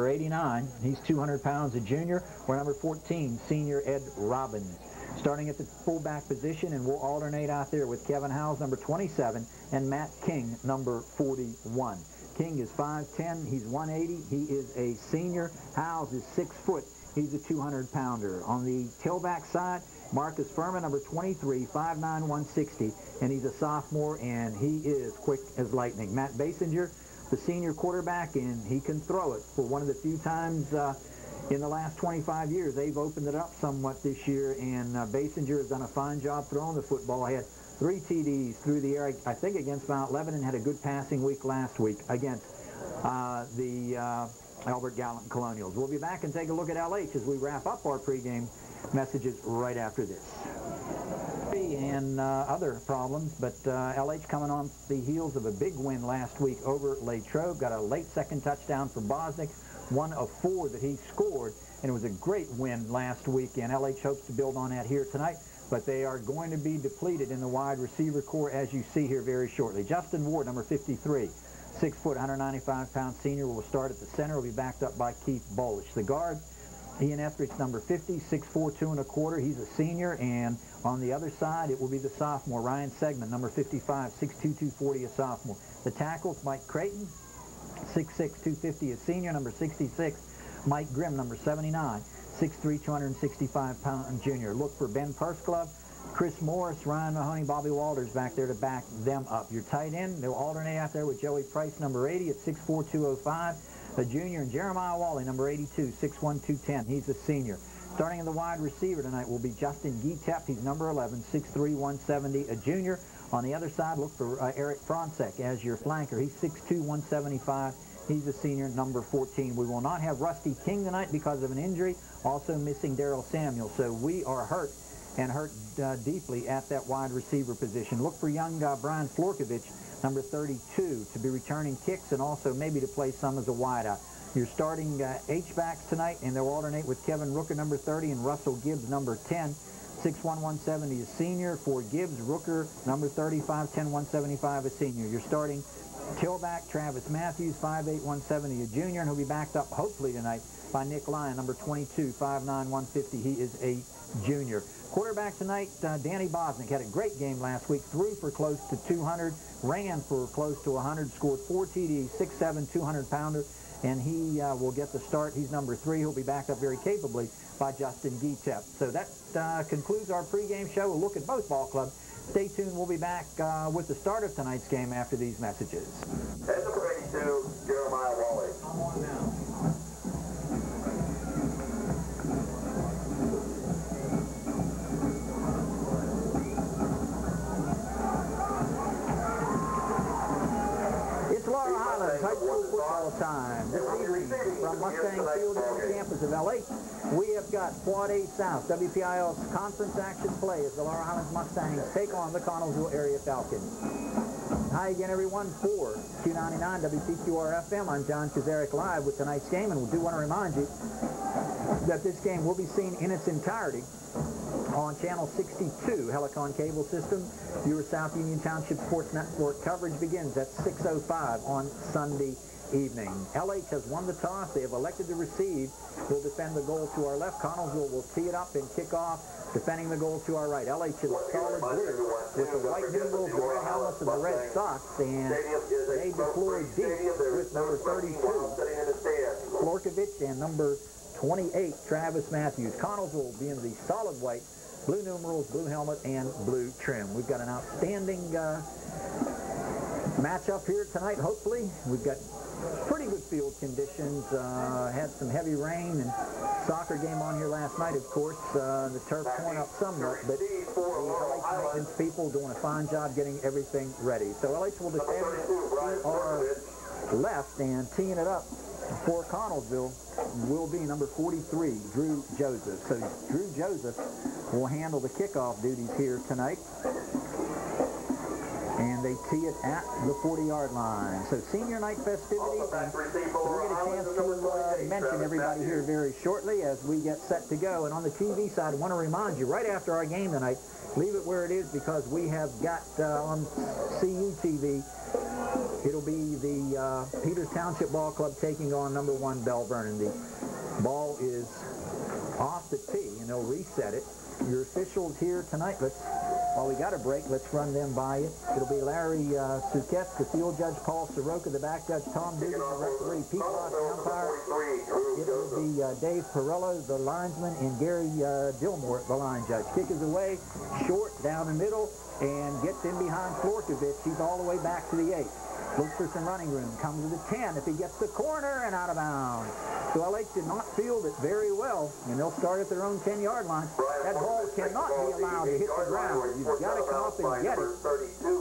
number 89. He's 200 pounds, a junior. Or number 14, senior Ed Robbins. Starting at the fullback position, and we'll alternate out there with Kevin Howes, number 27, and Matt King, number 41. King is 5'10", he's 180, he is a senior. Howes is 6 foot, he's a 200-pounder. On the tailback side, Marcus Furman, number 23, 5'9", 160, and he's a sophomore, and he is quick as lightning. Matt Basinger, the senior quarterback, and he can throw it for one of the few times uh, in the last 25 years. They've opened it up somewhat this year, and uh, Basinger has done a fine job throwing the football. He had three TDs through the air, I think against Mount Lebanon, had a good passing week last week against uh, the uh, Albert Gallatin Colonials. We'll be back and take a look at LH as we wrap up our pregame messages right after this. And uh, other problems, but uh, LH coming on the heels of a big win last week over Latrobe. Got a late second touchdown for Bosnick, one of four that he scored, and it was a great win last week, and LH hopes to build on that here tonight but they are going to be depleted in the wide receiver core as you see here very shortly. Justin Ward, number 53, 6 foot, 195 pound senior, will start at the center. Will be backed up by Keith Bolish. The guard, Ian Etheridge, number 50, 6'4", 2 and a quarter. He's a senior. And on the other side, it will be the sophomore, Ryan Segman, number 55, 6'2", 240, a sophomore. The tackles, Mike Creighton, 6'6", 250, a senior, number 66, Mike Grimm, number 79, 6'3", 265 pound junior. Look for Ben Persglove, Chris Morris, Ryan Mahoney, Bobby Walters back there to back them up. Your tight end, they'll alternate out there with Joey Price, number 80 at 6'4", 205 a junior, and Jeremiah Wally, number 82, 6'1", 210. He's a senior. Starting in the wide receiver tonight will be Justin Gietep. He's number 11, 6'3", 170, a junior. On the other side, look for uh, Eric Fronsek as your flanker. He's 6'2", 175. He's a senior, number 14. We will not have Rusty King tonight because of an injury. Also missing Daryl Samuel. So we are hurt and hurt uh, deeply at that wide receiver position. Look for young uh, Brian Florkovich number 32, to be returning kicks and also maybe to play some as a wideout. You're starting uh, H-backs tonight, and they'll alternate with Kevin Rooker, number 30, and Russell Gibbs, number 10. 6'1", 170 is senior. For Gibbs, Rooker, number 35, 10, 175 a senior. You're starting tailback Travis Matthews, 5'8", 170 a junior, and he'll be backed up hopefully tonight by Nick Lyon, number 22, 5'9", 150. He is a junior. Quarterback tonight, uh, Danny Bosnick had a great game last week, threw for close to 200, ran for close to 100, scored four TDs, 6'7", 200-pounder, and he uh, will get the start. He's number three. He'll be backed up very capably by Justin Gietep. So that uh, concludes our pregame show. We'll look at both ball clubs. Stay tuned. We'll be back uh, with the start of tonight's game after these messages. At number 82, Jeremiah Wally. Now. time. This evening from Mustang Field on the campus of LA, we have got Quad A South, WPIAL's conference action play as the Laurel Highlands Mustangs take on the Connellsville area Falcons. Hi again, everyone, for Q99 WPQR-FM. I'm John Kazarek live with tonight's game, and we do want to remind you that this game will be seen in its entirety on Channel 62, Helicon Cable System. Your South Union Township Sports Network coverage begins at 6.05 on Sunday evening. LH has won the toss. They have elected to receive. We'll defend the goal to our left. Connellsville will tee it up and kick off, defending the goal to our right. LH is solid blue with the white numerals, the red helmets, and the red socks, and they deploy deep with number 32, Florkovich, and number 28, Travis Matthews. Connellsville being the solid white, blue numerals, blue helmet, and blue trim. We've got an outstanding uh, matchup here tonight, hopefully. We've got pretty good field conditions. Uh, had some heavy rain and soccer game on here last night, of course. Uh, the turf torn up somewhat, but the people doing a fine job getting everything ready. So LH will defend our left and teeing it up for Connellsville will be number 43, Drew Joseph. So Drew Joseph will handle the kickoff duties here tonight and they tee it at the 40-yard line. So senior night festivities, and we'll get a chance to uh, mention everybody here very shortly as we get set to go. And on the TV side, I want to remind you, right after our game tonight, leave it where it is because we have got uh, on CU TV It'll be the uh, Peters Township Ball Club taking on number one Belle Vernon. The ball is off the tee, and they'll reset it. Your officials here tonight, let's, while we got a break, let's run them by you. It'll be Larry uh, the field judge, Paul Soroka, the back judge, Tom Dugan, the referee, Pete Ross, the umpire. It will be uh, Dave Perillo, the linesman, and Gary uh, Dillmore, the line judge. Kick is away, short, down the middle, and gets in behind Florkovich. He's all the way back to the eight. Looks for some running room. Comes to the 10 if he gets the corner and out of bounds. So LH did not field it very well, and they'll start at their own 10-yard line. That ball cannot be allowed to hit the ground. You've got to come up and get it and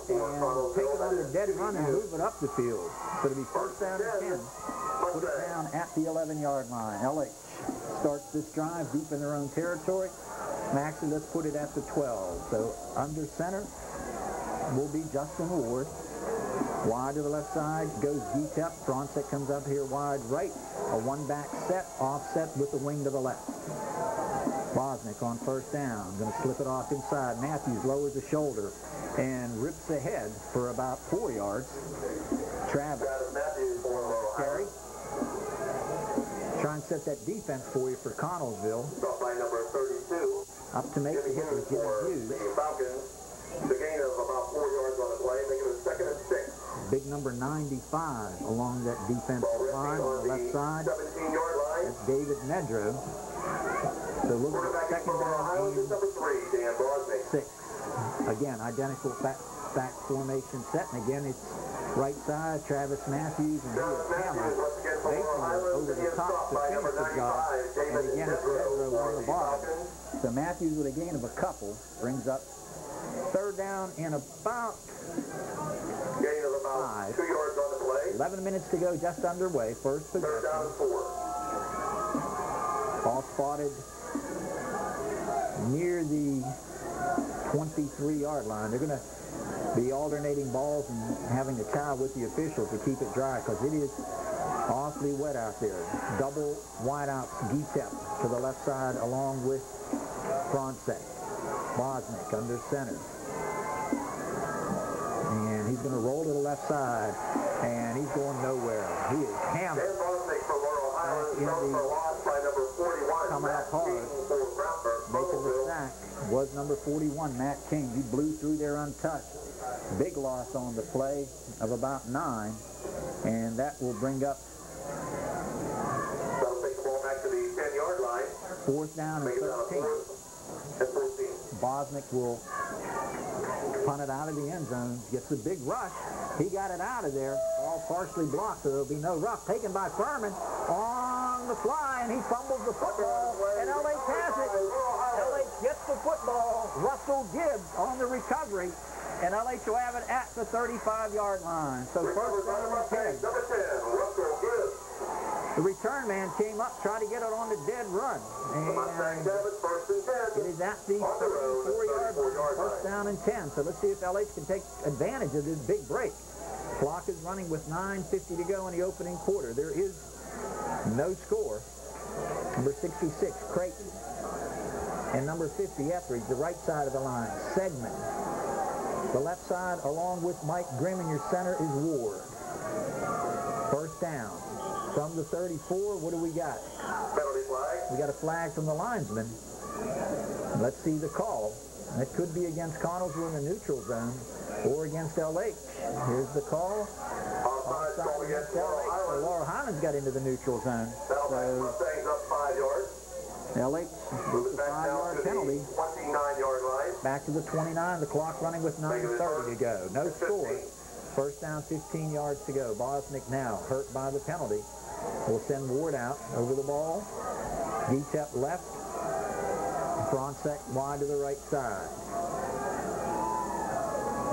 take it on the dead run and move it up the field. So it'll be first down and 10. Put it down at the 11-yard line. LH starts this drive deep in their own territory. Actually, let's put it at the 12. So under center will be Justin Ward. Wide to the left side goes Getep. Fronsek comes up here wide right. A one-back set, offset with the wing to the left. Bosnick on first down. Going to slip it off inside. Matthews lowers the shoulder and rips ahead for about four yards. Travis. Carry. Try and set that defense for you for Connellsville. by number 32. Up to make the hit with Jimmy Hughes. The Falcons, the gain of about four yards on the play, making it second and six. Big number 95 along that defensive line on the left side. 17-yard line. That's David Nedro. So look at second down six. Again, identical back, back formation set. And again, it's right side, Travis Matthews, and Travis is Matthews, Highlands, over the top to finish the job. And again, it's on the bottom. So Matthews with a gain of a couple brings up third down and about Five. two yards on the play. 11 minutes to go, just underway. First Third possession. down four. All spotted near the 23-yard line. They're going to be alternating balls and having a tie with the officials to keep it dry because it is awfully wet out there. Double wideouts, Getep to the left side along with Fronsek. Bosnick under center. He's going to roll to the left side, and he's going nowhere. He is hammered. Dan for Laurel Highlands, in the- for loss by number 41. Coming up hard. Making the sack was number 41, Matt King. He blew through there untouched. Big loss on the play of about nine, and that will bring up That'll take the ball back to the 10-yard line. fourth down and Make it down to 13. fourth and 14. Bosnick will punt it out of the end zone. Gets a big rush. He got it out of there. All partially blocked, so there'll be no rush. Taken by Furman on the fly, and he fumbles the football, and LH has it. LH gets the football. Russell Gibbs on the recovery, and LH will have it at the 35-yard line. So first down and 10. The return man came up, tried to get it on the dead run. And it first and 10. It is at the On the road, 34-yard 34-yard line, first down and 10. So let's see if LH can take advantage of this big break. Clock is running with 9.50 to go in the opening quarter. There is no score. Number 66, Creighton. And number 50, Etheridge, the right side of the line. Segman. The left side, along with Mike Grimm, and your center is Ward. First down. From the 34, what do we got? Penalty flag. We got a flag from the linesman. Let's see the call. That could be against Connellsville in the neutral zone or against LH. Here's the call. Offside Offside call against against LH. So. Laurel Highlands got into the neutral zone. So up five yards. LH Move gets it a back down five-yard to penalty. the 29-yard line. Back to the 29. The clock running with 9.30 to go. No score. First down, 15 yards to go. Bosnick now hurt by the penalty. We'll send Ward out over the ball. Getep left. Fronsek wide to the right side.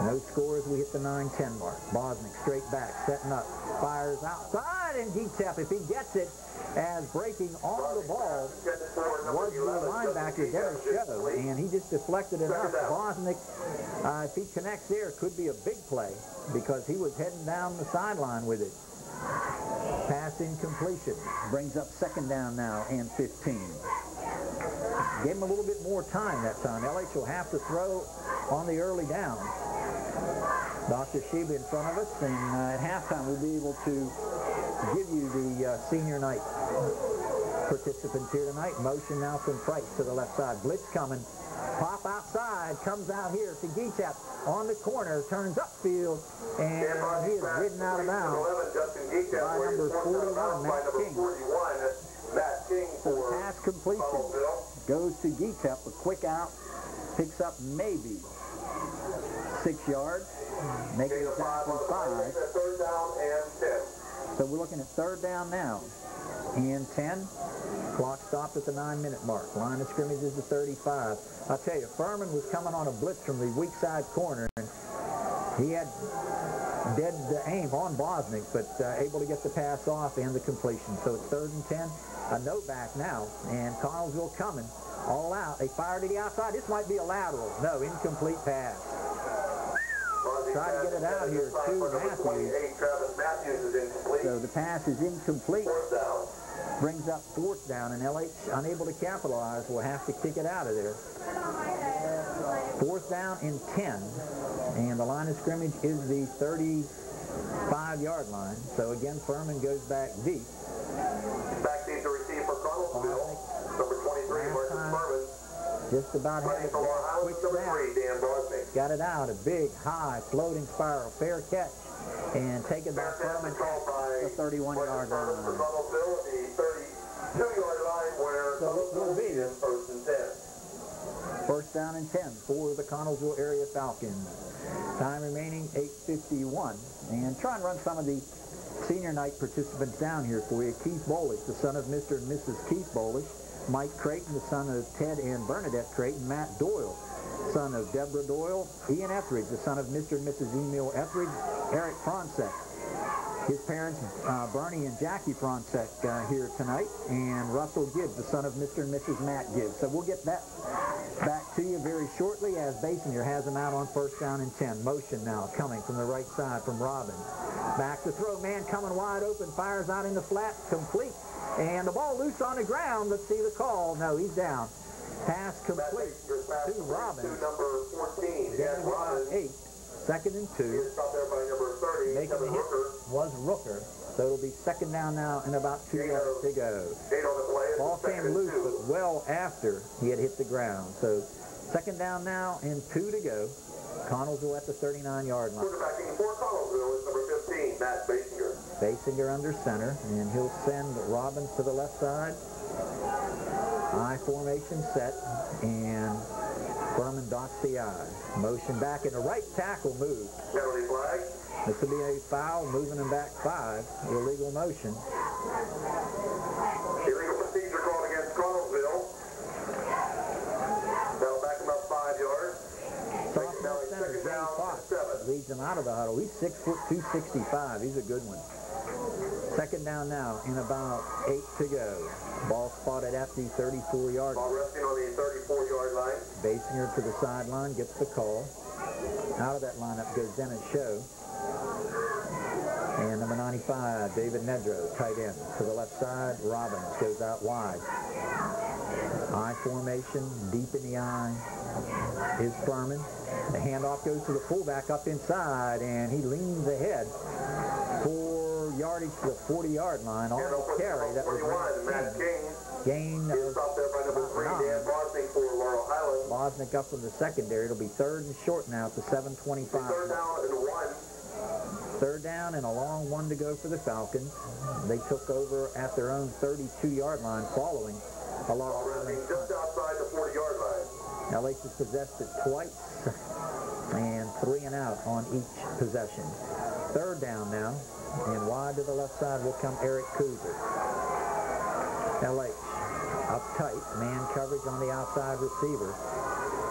No score as we hit the 9-10 mark. Bosnick straight back, setting up. Fires outside, and Getep, if he gets it, as breaking on the ball was the linebacker, Dennis Show, and he just deflected. Second down. Bosnick, uh, if he connects there, could be a big play because he was heading down the sideline with it. Pass incompletion. Brings up second down now and 15. Gave him a little bit more time that time. LH will have to throw on the early down. Dr. Sheba in front of us, and uh, at halftime we'll be able to give you the uh, senior night participants here tonight. Motion now from Price to the left side. Blitz coming. Pop outside, comes out here to Getap on the corner, turns upfield, and he is ridden out of bounds by number 41, Matt King. Matt King So the pass completion goes to Getap, a quick out, picks up maybe six yards, making it down five from on the play. five. Third down and 10. So we're looking at third down now. And 10. Clock stopped at the nine-minute mark. Line of scrimmage is the 35. I'll tell you, Furman was coming on a blitz from the weak side corner, and he had dead aim on Bosnick, but uh, able to get the pass off and the completion. So it's third and 10. A no back now, and Connellsville coming all out. They fire to the outside. This might be a lateral. No, incomplete pass. Try to get it out here to Matthews. 28, Travis Matthews is incomplete. So the pass is incomplete. Brings up fourth down, and LH unable to capitalize will have to kick it out of there. Fourth down and 10, and the line of scrimmage is the 35-yard line. So again, Furman goes back deep. Back deep to receive for Connellsville. Number 23, Last Marcus. Furman. Just about had it for Long back. Island, Quick number 3, Dan Got it out, a big, high, floating spiral, fair catch, and taken by Fair catch Furman is called by the 31-yard Marcus Furman for line. Connellsville, the 32-yard line where So it will be- first and 10. First down and 10 for the Connellsville area Falcons. Time remaining 8.51. And try and run some of the senior night participants down here for you. Keith Bolish, the son of Mr. and Mrs. Keith Bolish. Mike Creighton, the son of Ted and Bernadette Creighton. Matt Doyle, son of Deborah Doyle. Ian Etheridge, the son of Mr. and Mrs. Emil Etheridge. Eric Fronsek, his parents, uh, Bernie and Jackie Fronsek, uh, here tonight, and Russell Gibbs, the son of Mr. and Mrs. Matt Gibbs. So we'll get that back to you very shortly as Basinger has him out on first down and 10. Motion now coming from the right side from Robin. Back to throw, man coming wide open, fires out in the flat, complete. And the ball loose on the ground. Let's see the call. No, he's down. Pass complete pass to Robbins. To number 14, Getting Robbins. eight. Second and two. is stopped there by number 30, Making the hit was Rooker. So it'll be second down now and about two yards to go. Eight on the play. It's Ball came loose, but well after he had hit the ground. So second down now and two to go. Connellsville at the 39-yard line. Quarterbacking for Connellsville is number 15, Matt Basinger. Basinger under center, and he'll send Robbins to the left side. I formation set, and Furman dots the I. Motion back in the right tackle move. Penalty flag. This will be a foul, moving him back five. Illegal motion. Illegal procedure called against Connellsville. That'll back him up five yards. Sophomore center, Jay Fox, seven. leads him out of the huddle. He's six foot 265. He's a good one. Second down now, and about eight to go. Ball spotted at the 34-yard Ball resting on the 34-yard line. Basinger to the sideline, gets the call. Out of that lineup goes Dennis Show. And number 95, David Nedro, tight end. To the left side, Robbins goes out wide. Eye formation, deep in the eye is Furman. The handoff goes to the fullback up inside, and he leans ahead yardage to the 40-yard line on the carry. That was 41, Matt King. Gain of stopped there by number three, Nine. Bosnick for Laurel Highlands. Bosnick up from the secondary. It'll be third and short now at the 725. Third down and one. Third down and a long one to go for the Falcons. They took over at their own 32-yard line following a long run. just outside the 40-yard line. LH has possessed it twice and three and out on each possession. Third down now, and wide to the left side will come Eric Kuzer. LH up tight, man coverage on the outside receiver.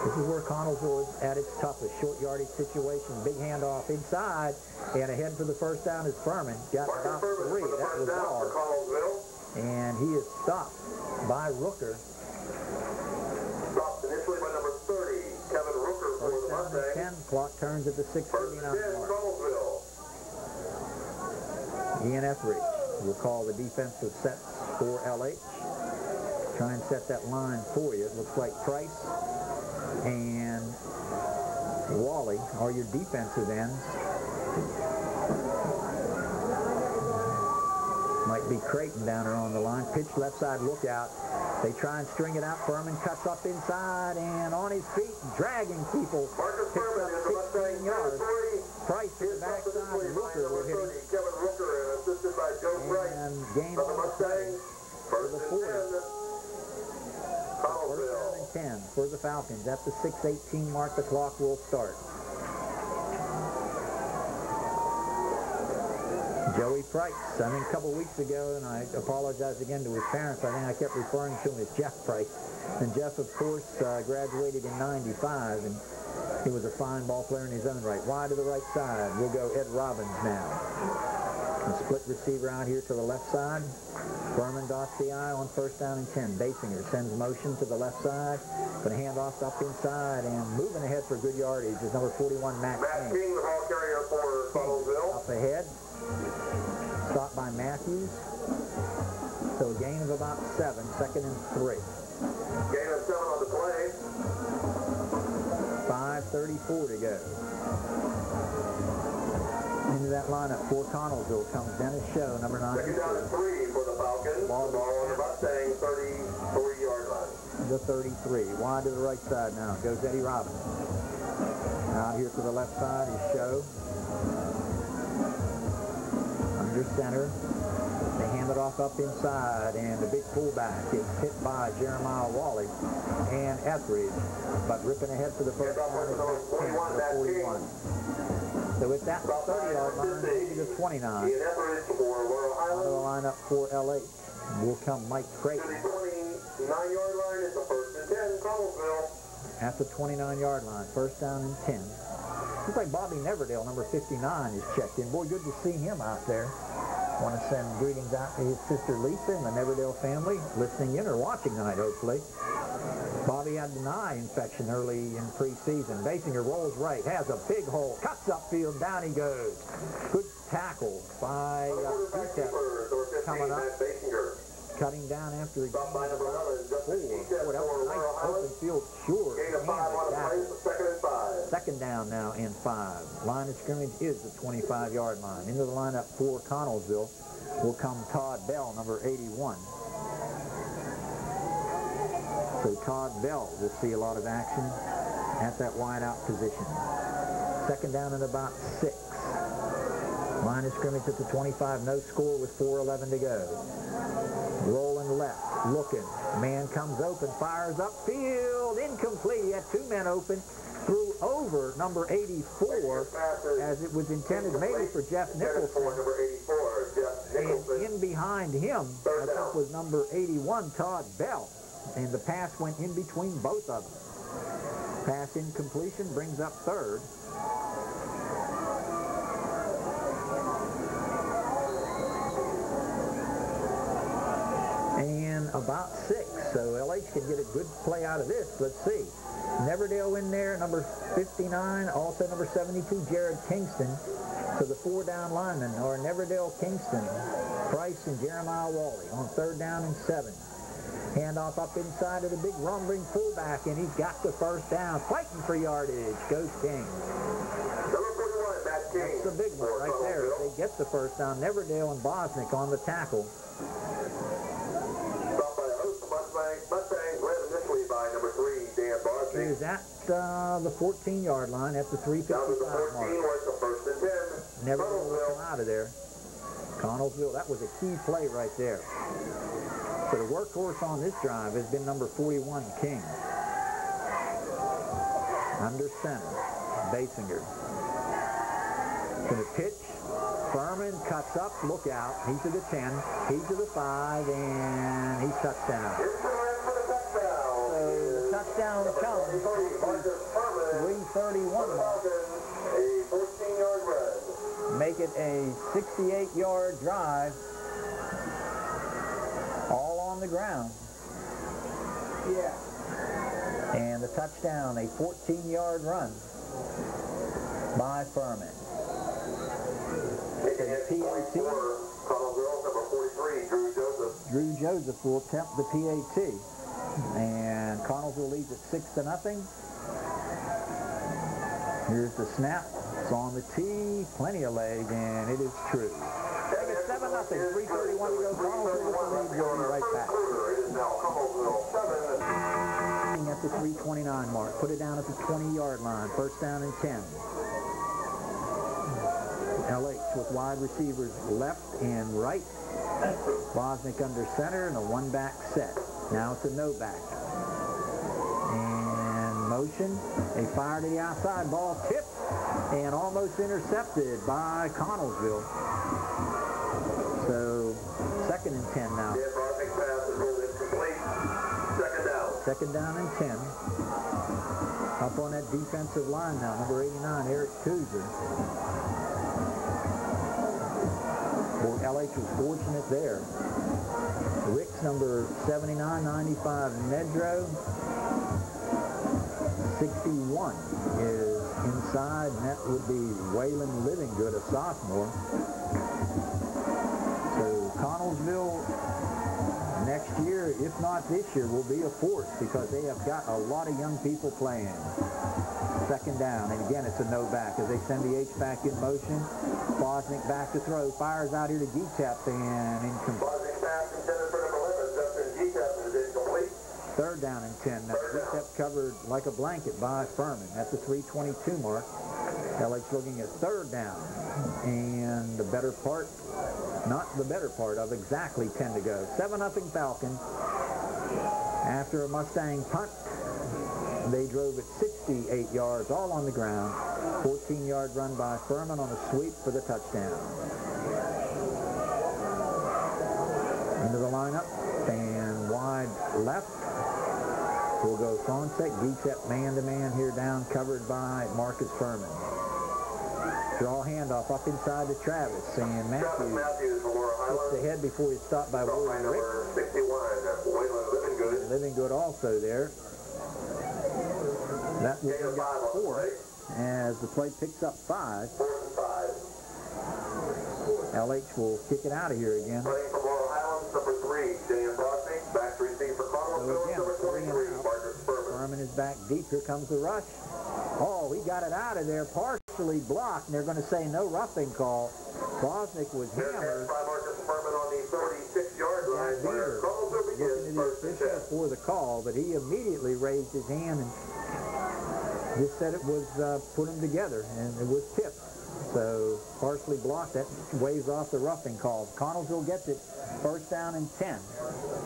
This is where Connellsville is at its toughest. Short yardage situation, big handoff inside, and ahead for the first down is Furman. Got about three. That first was down for all. Connellsville. And he is stopped by Rooker. Stopped initially by number 30, Kevin Rooker for the down Mustangs. 10. Clock turns at the First 639 and 10, mark. Ian Etheridge will call the defensive sets for LH. Try and set that line for you. It looks like Price and Wally are your defensive ends. Might be Creighton down there on the line. Pitch left side lookout. They try and string it out. Furman cuts up inside and on his feet, dragging people. Marcus Furman is Mustang 16 yards. Price to the backside. Rooker will hit him. Kevin Rooker, and assisted by Joe Price. And gain Of the. Mustangs, first the and 40. 10. First down and 10 for the Falcons. At the 6.18 mark, the clock will start. Joey Price. I mean, a couple weeks ago, and I apologize again to his parents. I think I kept referring to him as Jeff Price. And Jeff, of course, uh, graduated in 95, and he was a fine ball player in his own right. Wide to the right side. We'll go Ed Robbins now. A split receiver out here to the left side. Furman dots the eye on first down and 10. Basinger sends motion to the left side. Going to hand off up inside and moving ahead for good yardage is number 41, Matt Matt King. King, the ball carrier for Connellsville. Up ahead. Stopped by Matthews. So a gain of about seven, second and three. Gain of seven on the play. 5.34 to go. Into that lineup for Connellsville comes Dennis Show, number Second down and three for the Falcons. Ball ball on the Mustang 33-yard line. the 33. Wide to the right side now goes Eddie Robbins. Out here to the left side is Show. Under center. They hand it off up inside, and the big fullback is hit by Jeremiah Wally and Etheridge, but ripping ahead for the first Handoff one is for number Matt 41, Kent, Matt the 41. So it's at the 30-yard line, maybe the 29. Ian Etheridge Out of the lineup for LA will come Mike To Creighton 29-yard line is the first and 10, Connellsville. at the 29-yard line. First down and 10. Looks like Bobby Neverdale, number 59, is checked in. Boy, good to see him out there. Want to send greetings out to his sister Lisa and the Neverdale family, listening in or watching tonight, hopefully. Bobby had an eye infection early in preseason. Basinger rolls right, has a big hole, cuts upfield, down he goes. Good tackle by The uh, quarterback Utep, keeper, number 15, Coming up. Basinger. cutting down after the Stopped by number four. Boy, that was a nice open field, sure. Gain of Man, five on the that tackle. second and five. Second down now and five. Line of scrimmage is the 25-yard line. Into the lineup for Connellsville will come Todd Bell, number 81. So Todd Bell will see a lot of action at that wide-out position. Second down and about six. Line of scrimmage at the 25. No score with 4.11 to go. Rolling left, looking. Man comes open, fires upfield, incomplete. He had two men open, threw over number 84 as it was intended maybe for Jeff Nicholson. number 84, And in behind him, I think was number 81, Todd Bell. And the pass went in between both of them. Pass incompletion brings up third. And about six, so LH can get a good play out of this. Let's see. Neverdale in there, number 59, also number 72, Jared Kingston. So the four down linemen are Neverdale Kingston, Price, and Jeremiah Wally on third down and seven. Handoff up inside of the big rumbling fullback, and he's got the first down. Fighting for yardage. Goes King. Number 41, Matt King. That's the big one right there. They get the first down. Neverdale and Bosnick on the tackle. Stopped by the host of Mustangs. Mustangs led initially by number three, Dan Bosnick. Is at uh, the 14-yard line at the Down to the 14 355 mark. was the first and 10. Never will come out of there. Connellsville, that was a key play right there. So the workhorse on this drive has been number 41, King. Under center, Basinger. To pitch. Furman cuts up, look out. He's to the 10, he's to the 5, and he's touchdown. It's for the touchdown. So the touchdown comes Number 30, Marcus Furman. 331 For a 14-yard run. make it a 68-yard drive, on the ground. Yeah. And the touchdown, a 14-yard run by Furman. It PAT. 44, Connellsville, number 43, Drew Joseph. Drew Joseph will attempt the PAT. And Connellsville leads at 6 to nothing. Here's the snap. It's on the tee, plenty of leg, and it is true. Take it 7 nothing. 331 to go. With the lead. We'll be right back. At the 329 mark. Put it down at the 20-yard line. First down and 10. LH with wide receivers left and right. Bosnick under center and a one-back set. Now it's a no-back. And motion. They fire to the outside. Ball tipped and almost intercepted by Connellsville. Second and 10 now. Second down and 10. Up on that defensive line now, number 89, Eric Kuzer. Boy, LH was fortunate there. Rick's number 79, 95, Nedro. 61 is inside, and that would be Waylon Livingood, a sophomore. Connellsville next year, if not this year, will be a force because they have got a lot of young people playing. Second down, and again, it's a no back as they send the H-back in motion. Bosnick back to throw, fires out here to Getep and incomplete. Third down and 10. Now, Getep covered like a blanket by Furman at the 322 mark. LH looking at third down and the better part not the better part of exactly 10 to go. 7 nothing Falcons. After a Mustang punt, they drove it 68 yards, all on the ground. 14-yard run by Furman on a sweep for the touchdown. Into the lineup, and wide left. We'll go Fronsek, Getep man-to-man here down, covered by Marcus Furman. Draw handoff up inside to Travis, and Matthews gets ahead before he's stopped by William Rick. 61, Livingood also there. That will bring up four as the play picks up five. LH will kick it out of here again. Playing from Laurel Highlands, number three, Dan. Back to receive for Connellsville, So again, number three and 23, out. Marcus Furman. Furman is back deep. Here comes the rush. Oh, he got it out of there, partially blocked, and they're going to say no roughing call. Bosnick was hammered. by Marcus Furman on the 36-yard line Beaver looking begins to the first and official for the call, but he immediately raised his hand and just said it was uh, put them together, and it was tipped. So partially blocked. That waves off the roughing call. Connellsville gets it first down and 10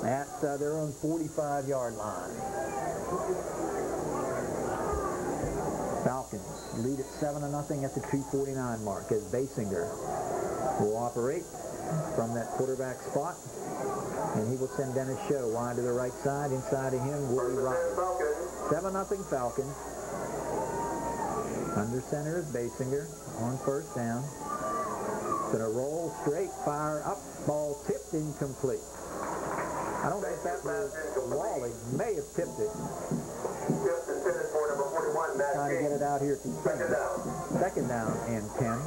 at uh, their own 45-yard line. Falcons lead at 7 to nothing at the 249 mark as Basinger will operate from that quarterback spot. And he will send Dennis Show wide to the right side. Inside of him will be First and 10 Roberts. 7 nothing Falcons. Under center is Basinger on first down. Gonna roll straight, fire up, ball tipped incomplete. I don't think that was Wally. May have tipped it. Trying to get it out here to Second down. Second down and 10.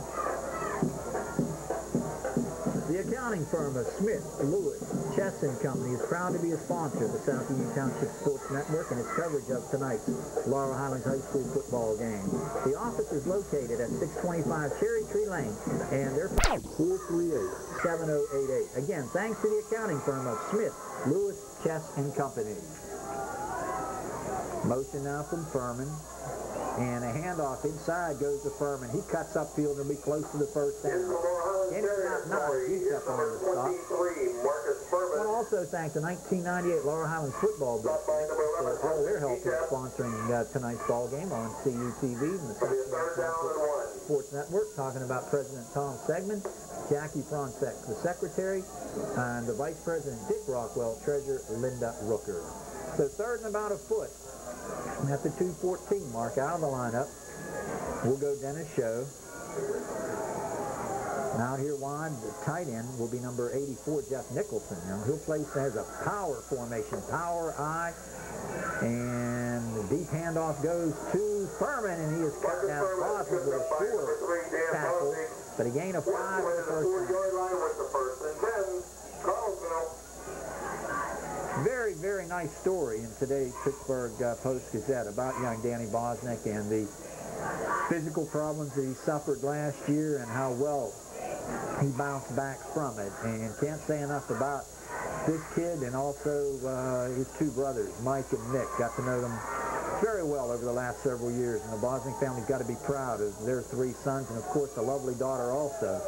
The accounting firm of Smith, Lewis, Chess and Company is proud to be a sponsor of the South Union Township Sports Network and its coverage of tonight's Laurel Highlands High School football game. The office is located at 625 Cherry Tree Lane, and they're 438-7088. Again, thanks to the accounting firm of Smith, Lewis, Chess and Company. Motion now from Furman. And a handoff inside goes to Furman. He cuts upfield and be close to the first down. Laurel Highlands Into that territory nine, on the stop. 23, Marcus I want to also thank the 1998 Laurel Highlands Football Board Stopped for all their help in sponsoring uh, tonight's ball game on CUTV and the It'll be a third down and one. Sports Network, talking about President Tom Segman, Jackie Fronsek, the Secretary, and the Vice President Dick Rockwell, Treasurer Linda Rooker. So third and about a foot at the 214 mark out of the lineup. We'll go Dennis Show. Now here wide, the tight end will be number 84, Jeff Nicholson. Now he'll place as a power formation, power I, and the deep handoff goes to Furman, and he is cut down is with a up by number short tackle, but a gain of five Went on the to the first down. four-yard line with the first and 10. Connellsville. Very, nice story in today's Pittsburgh uh, Post-Gazette about young Danny Bosnick and the physical problems that he suffered last year and how well he bounced back from it. And can't say enough about this kid and also uh, his two brothers, Mike and Nick. Got to know them very well over the last several years. And the Bosnick family's got to be proud of their three sons and, of course, a lovely daughter also.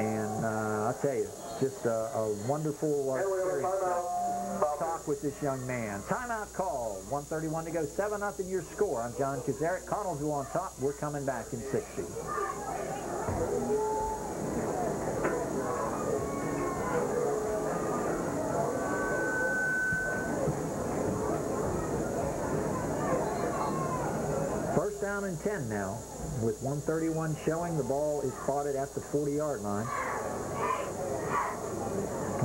And uh, I'll tell you, just a, a wonderful uh, experience talk with this young man. Timeout call. 131 to go. 7 nothing your score. I'm John Kazarick. Connellsville on top. We're coming back in 60. First down and 10 now. With 131 showing, the ball is spotted at the 40-yard line.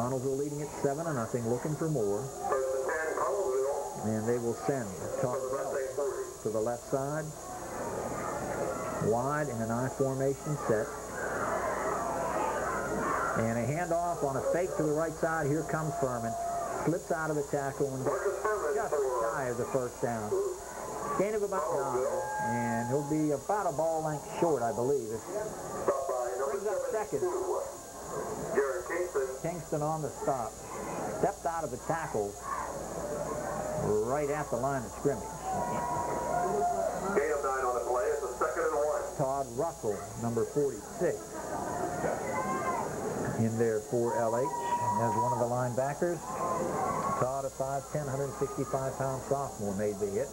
Connellsville leading at 7 to nothing, looking for more. And 10, Connellsville. And they will send 40. to the left side. Wide in an I formation set. And a handoff on a fake to the right side. Here comes Furman. Slips out of the tackle and just shy of the first down. Gain of about nine. And he'll be about a ball length short, I believe. Brings up second. 72. Jared Kingston. Kingston on the stop. Stepped out of the tackle right at the line of scrimmage. Gain of nine on the play. It's a second and one. Todd Russell, number 46, in there for LH as one of the linebackers. Todd, a 5'10", 165-pound sophomore, made the hit.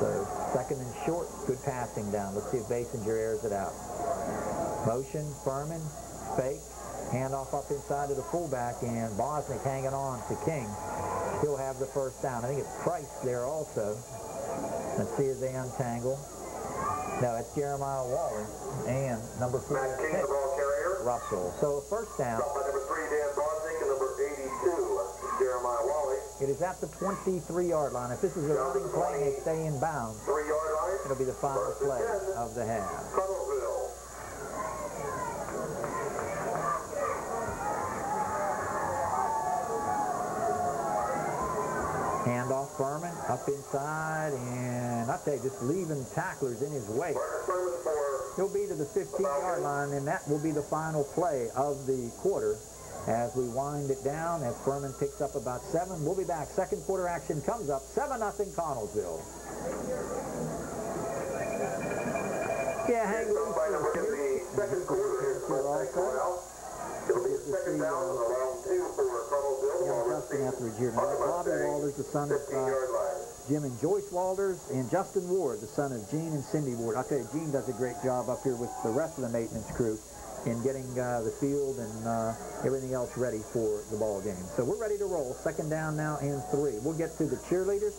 So second and short, good passing down. Let's see if Basinger airs it out. Motion, Furman, fake, handoff up inside to the fullback, and Bosnick hanging on to King. He'll have the first down. I think it's Price there also. Let's see as they untangle. No, it's Jeremiah Waller and number Matt King, the ball carrier. Russell. So first down. Number three, Dan Bosnick, and number 82, Jeremiah Wally. It is at the 23-yard line. If this is a running play and they stay in bounds, Three-yard line. it'll be the final play of the half. Connellsville. Handoff Furman up inside, and I tell you, just leaving tacklers in his way. Marcus Furman for He'll be to the 15-yard line, and that will be the final play of the quarter as we wind it down as Furman picks up about seven. We'll be back. Second quarter action comes up. 7 nothing Connellsville. Yeah, hang Stop by number in the second quarter here for second quarter. It'll be second down and around two for Connellsville. Young Justin Etheridge here Bobby Walters, the son of uh, Jim and Joyce Walters, and Justin Ward, the son of Gene and Cindy Ward. I'll tell you, Gene does a great job up here with the rest of the maintenance crew in getting uh, the field and uh, everything else ready for the ball game. So we're ready to roll. Second down now and three. We'll get to the cheerleaders,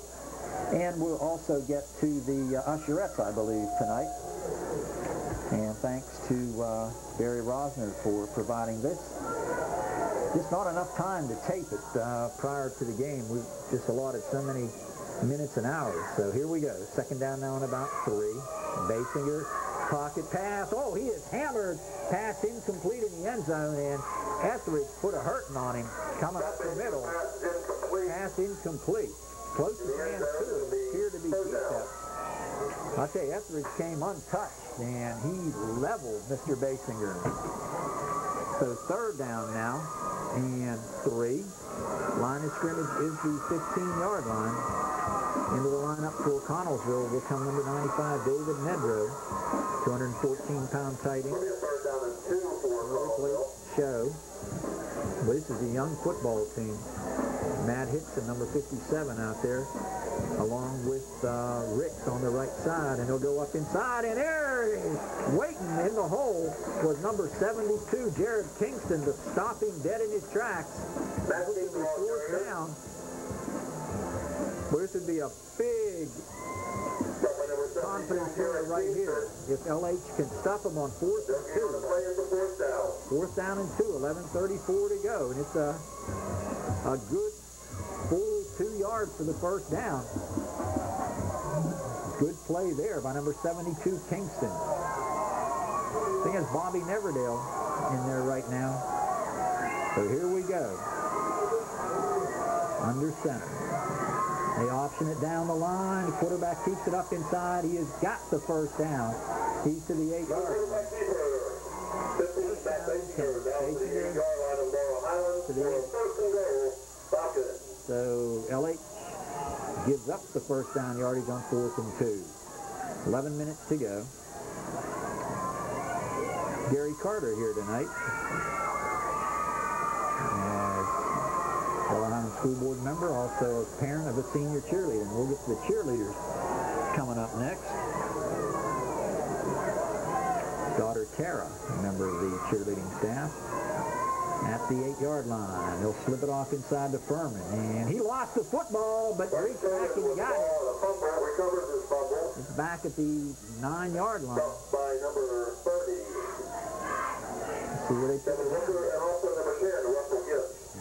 and we'll also get to the uh, usherettes, I believe, tonight. And thanks to uh, Barry Rosner for providing this. Just not enough time to tape it uh, prior to the game. We've just allotted so many minutes and hours. So here we go. Second down now and about three. Basinger, pocket pass. Oh, he is hammered. Pass incomplete in the end zone, and Etheridge put a hurting on him coming up the middle. Pass incomplete. Incomplete. Closest man to appeared to be Keith I tell you, Etheridge came untouched, and he leveled Mr. Basinger. So third down now, and three. Line of scrimmage is the 15-yard line. Into the lineup for Connellsville will come number 95, David Nedrow, 214-pound tight end. Show. But this is a young football team. Matt Hickson, number 57 out there, along with uh, Ricks on the right side. And he'll go up inside, and there, waiting in the hole, was number 72, Jared Kingston, to stop him dead in his tracks. King, the be fourth down. This would be a big Stop by number 72, confidence error right here. If LH can stop him on fourth and They'll give him the two. fourth down. Down and two, 11.34 to go. And it's a, a good full two yards for the first down. Good play there by number 72, Kingston. I think it's Bobby Neverdale in there right now. So here we go. Under center. They option it down the line. The quarterback keeps it up inside. He has got the first down. He's to the eight-yard line. So LH gives up the first down yardage on fourth and two. 11 minutes to go. Gary Carter here tonight. Uh, As School Board member, also a parent of a senior cheerleader. And we'll get to the cheerleaders coming up next. Daughter Tara, a member of the cheerleading staff at the eight-yard line. He'll slip it off inside to Furman. And he lost the football, but reached back and got it. It's back at the nine-yard line. By number 30. Let's see where they put it. And also number 10, Russell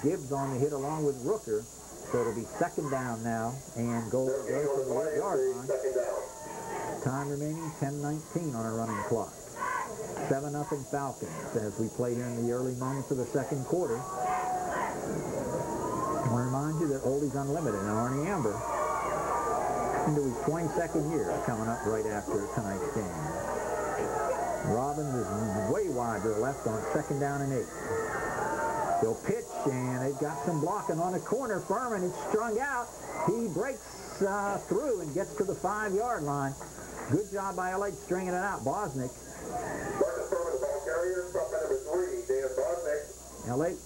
Gibbs. On the hit along with Rooker. So it'll be second down now and goal goes to the eight-yard line. Second down. Time remaining 10-19 on our running clock. 7 nothing Falcons as we play here in the early moments of the second quarter. I want to remind you that Oldies Unlimited and Arnie Amber into his 22nd year coming up right after tonight's game. Robbins is way wide to the left on second down and eight. They'll pitch, and they've got some blocking on the corner. Furman is strung out. He breaks uh, through and gets to the five-yard line. Good job by LH stringing it out. Bosnick Marcus Furman, the ball carrier. Stop at number 3, Dan Bosnick. LH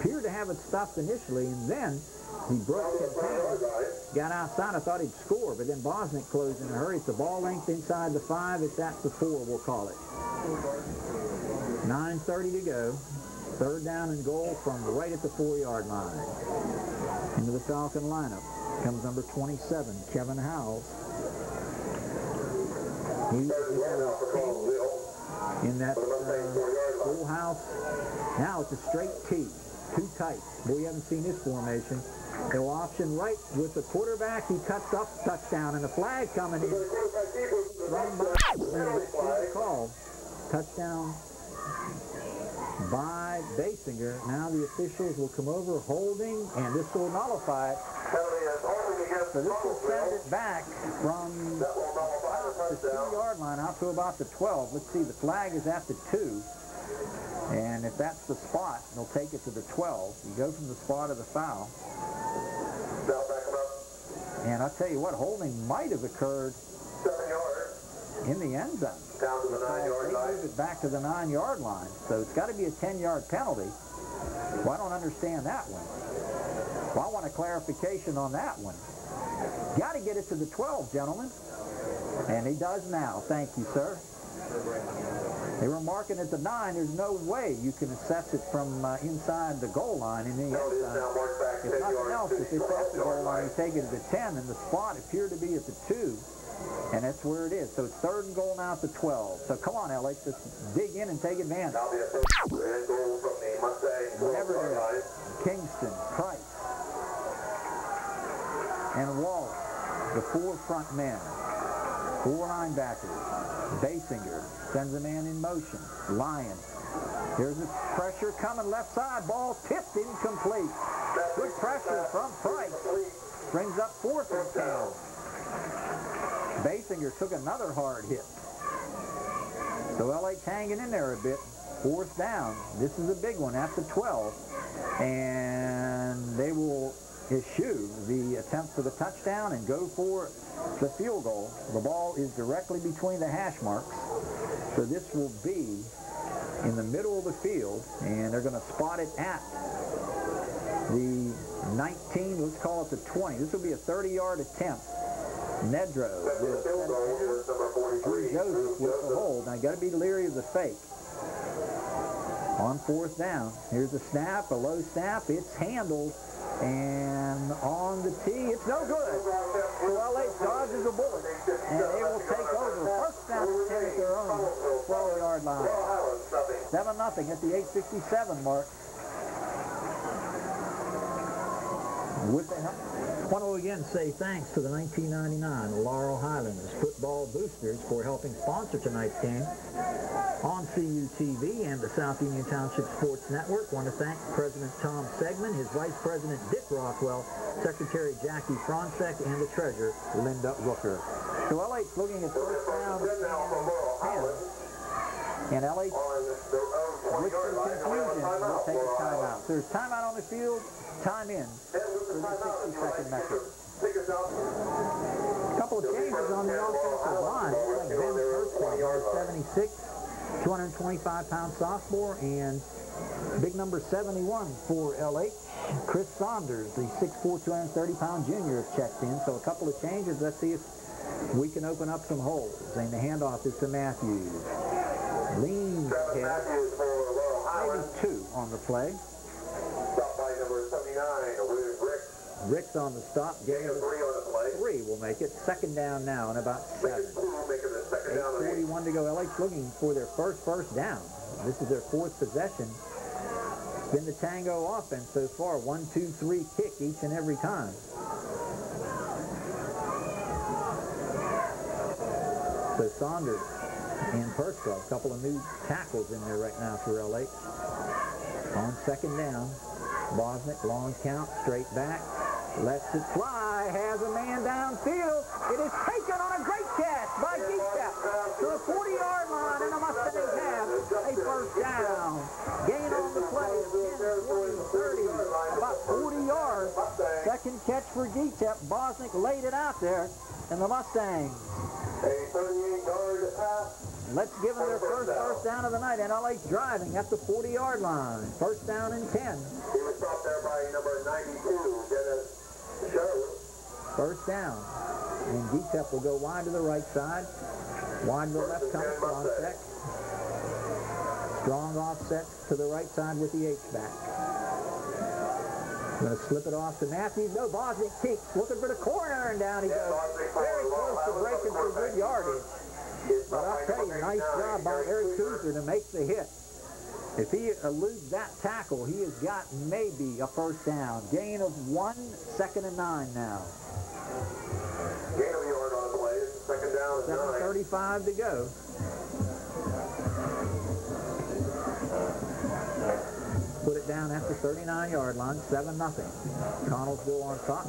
appeared to have it stuffed initially, and then he broke his hand, got outside. I thought he'd score, but then Bosnick closed in a hurry. It's the ball length inside the five. It's at the four, we'll call it. 9.30 to go. Third down and goal from right at the four-yard line. Into the Falcon lineup comes number 27, Kevin Howells. He In that the uh, four-yard full house. Now it's a straight T, too tight. We haven't seen this formation. They'll option right with the quarterback. He cuts up touchdown, and a flag coming in. The the by call. Touchdown by Basinger. Now the officials will come over holding, and this will nullify it. So this will send it back from the two-yard line out to about the 12. Let's see, the flag is at the 2. And if that's the spot, they'll take it to the 12. You go from the spot of the foul. Now back him up. And I'll tell you what, holding might have occurred in the end zone. Down to the nine-yard line. move it back to the nine-yard line. So it's got to be a 10-yard penalty. Well, I don't understand that one. Well, I want a clarification on that one. Got to get it to the 12, gentlemen. And he does now. Thank you, sir. They were marking at the 9. There's no way you can assess it from uh, inside the goal line in the end Penalty zone. now marked back If nothing else, if it's at the goal line, you take it at the 10, and the spot appeared to be at the 2, and that's where it is. So it's third and goal now at the 12. So come on, LH, let's dig in and take advantage. Now the first and goal from the Mustang 12 Whatever yard it line. is, Kingston, Price, and Wallace, the four front men, four linebackers. Basinger sends a man in motion. Lyon. Here's the pressure coming left side. Ball tipped incomplete. Good pressure from Price. Brings up fourth and ten. Basinger took another hard hit. So LH hanging in there a bit. Fourth down. This is a big one at the 12. And they will issue the attempt for the touchdown and go for the field goal. The ball is directly between the hash marks. So this will be in the middle of the field, and they're going to spot it at the 19, let's call it the 20. This will be a 30-yard attempt. Nedro That's will the field set goal it down. is number 43. Joseph with the hold. Now, you got to be leery of the fake. On fourth down, here's a snap, a low snap. It's handled, and on the tee, it's no good. So LH dodges a bullet, and they will take over. First down and 10 at their own 12-yard line. Well, Highlands, nothing. 7 nothing at the 8:57 mark. with the help. Want to again say thanks to the 1999 Laurel Highlanders Football Boosters for helping sponsor tonight's game on CUTV and the South Union Township Sports Network. Want to thank President Tom Segman, his Vice President Dick Rockwell, Secretary Jackie Fronsek, and the Treasurer Linda Rooker. So LH looking at first down and 10. And LH, some confusion, will take a timeout. There's timeout on the field, time in for the 60-second method. A couple of changes on the offensive line. Like Ben Kurtzman, number 76, 225-pound sophomore, and big number 71 for LH. Chris Saunders, the 6'4", 230-pound junior, has checked in. So a couple of changes. Let's see if we can open up some holes. And the handoff is to Matthews. Lean head. Maybe two on the play. Stop by number 79 with Rick. Rick's on the stop. Gain Gain of of three on the play. three will make it. Second down now and about seven. Making two, making the second down and eight. 8.41 to go. LH looking for their first first down. This is their fourth possession. It's been the Tango offense so far. One, two, three kick each and every time. So Saunders and Purcell, a couple of new tackles in there right now for LH. On second down, Bosnick, long count, straight back, lets it fly, has a man downfield. It is taken on a great catch by Geekap to the 40-yard line, and the Mustangs have a first down. Gain on the play, 10, 20, 30, about 40 yards. Second catch for Geekap. Bosnick laid it out there, and the Mustangs A 38-yard pass. Let's give them their first first down of the night. NLH driving at the 40-yard line. First down and 10. He was stopped there by number 92, Dennis Show. First down. And GTEP will go wide to the right side. Wide to the left comes. Strong offset to the right side with the H-back. Going to slip it off to Matthews. No, Bosnick keeps looking for the corner, and down he goes. Very close to breaking for good yardage. But I'll tell you, nice job by Eric Kuzer to make the hit. If he eludes that tackle, he has got maybe a first down. Gain of one, second and nine now. Gain of a yard on the play. Second down and nine. 7.35 to go. Put it down at the 39-yard line, 7 nothing. Connellsville on top.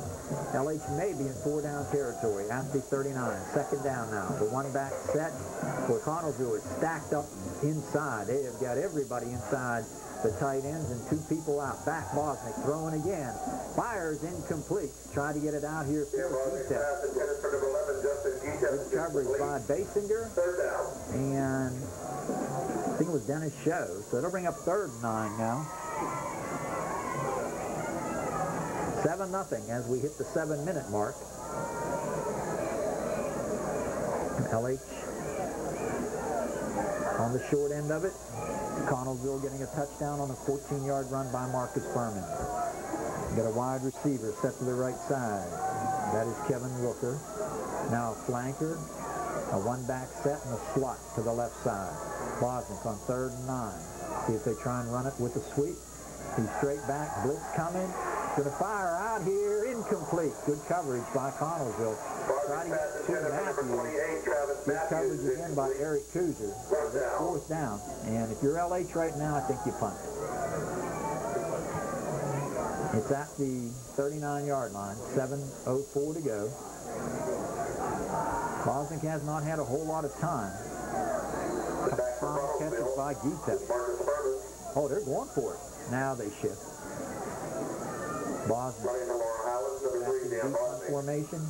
LH may be in four-down territory at the 39. Second down now. The one-back set for Connellsville is stacked up inside. They have got everybody inside the tight ends and two people out. Back Bosnick throwing again. Fires incomplete. Try to get it out here for Bosnick G-Tech. pass intended for number 11, Justin Geetep. Good coverage by Basinger Third down. and I think it was Dennis Show. So it'll bring up third nine now. Seven nothing as we hit the seven minute mark. LH on the short end of it. Connellsville getting a touchdown on a 14 yard run by Marcus Furman. Got a wide receiver set to the right side. That is Kevin Rooker. Now a flanker, a one-back set and a slot to the left side. Bosnick on third and nine. See if they try and run it with a sweep. He's straight back, blitz coming. Gonna fire out here, incomplete. Good coverage by Connellsville. Try to get to Matthews. Good coverage again by Eric Kuzer. Down. Fourth down. And if you're LH right now, I think you punt. It's at the 39-yard line. 7.04 to go. Bosnick has not had a whole lot of time. The Fine catches by Gita. Oh, they're going for it. Now they shift. Bosnick Running for Laurel Highlands, number back three, to the Dan defense formation.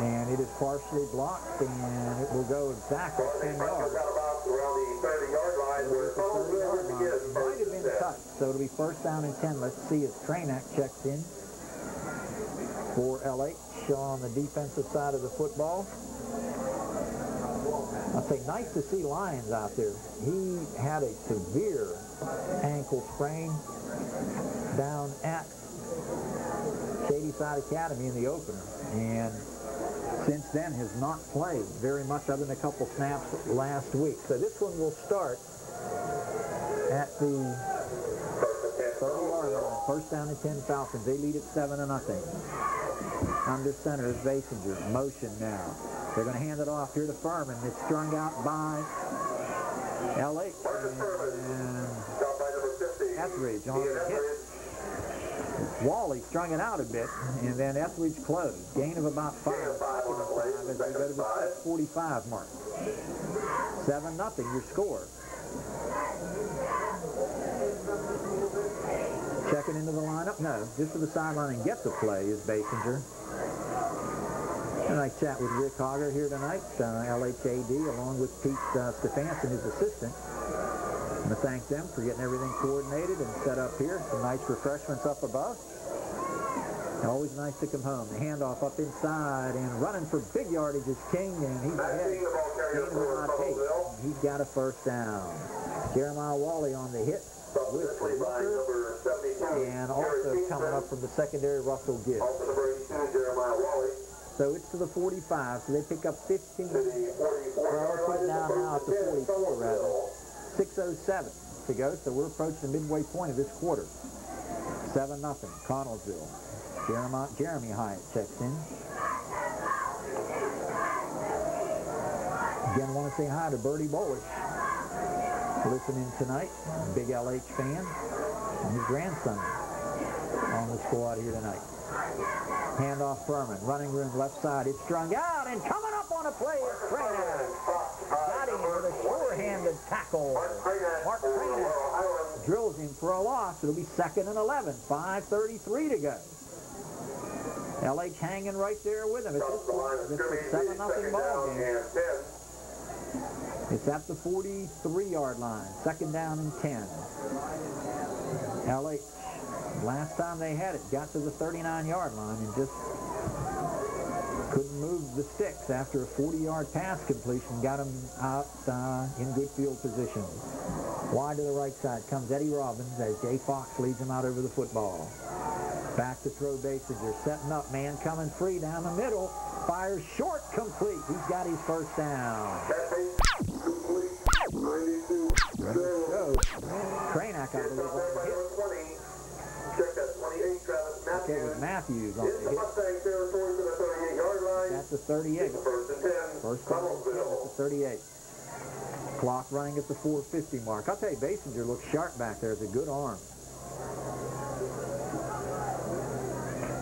And it is partially blocked, and it will go exactly 10 yards. out about around the 30-yard line where There's the 30 Connellsville yard is line. again. It might have been touched, so it'll be first down and 10. Let's see as Trainac checks in for LH on the defensive side of the football. I'll say nice to see Lyons out there. He had a severe ankle sprain down at Shadyside Academy in the opener. And since then has not played very much other than a couple snaps last week. So this one will start at the First and 10 30 yard line. First down and 10 Falcons. They lead at 7 to nothing. Under center is Basinger. Motion now. They're going to hand it off here to Furman. It's strung out by L.A. And Etheridge on the hit. Wally strung it out a bit, and then Etheridge closed. Gain of about five. As we go to the 45 mark. 7 nothing. your score. Checking into the lineup? No. Just to the sideline and gets the play is Basinger. And I chat with Rick Hogger here tonight, uh, LHAD, along with Pete uh, Stefanson, his assistant. Want to thank them for getting everything coordinated and set up here. Some nice refreshments up above. Always nice to come home. The handoff up inside and running for big yardage is King, and he's ahead. He's got a first down. Jeremiah Wally on the hit with the and also coming up from the secondary, Russell Gibbs. So it's to the 45, so they pick up 15. Well, put it down now at the 44, rather. 6.07 to go, so we're approaching the midway point of this quarter. 7 nothing. Connellsville. Jeremy, Jeremy Hyatt checks in. Again, want to say hi to Bertie Bolish listening tonight. Big LH fan. And his grandson on the squad here tonight. Handoff Furman. Running room left side. It's strung out and coming up on a play is Trainer. Got him with a sure-handed tackle. Mark Trainer drills him for a loss. It'll be second and 11. 5.33 to go. LH hanging right there with him. It's this a 7 nothing ball game. It's at the 43-yard line. Second down and 10. LH, last time they had it, got to the 39-yard line and just couldn't move the sticks after a 40-yard pass completion. Got him out uh, in good field position. Wide to the right side comes Eddie Robbins as Jay Fox leads him out over the football. Back to throw Basinger. Setting up. Man coming free down the middle. Fires short. Complete. He's got his first down. Cranack, I believe, on the hit. Okay, it Matthews on the hit. The 38. First down at the 38. Clock running at the 450 mark. I'll tell you, Basinger looks sharp back there. It's a good arm.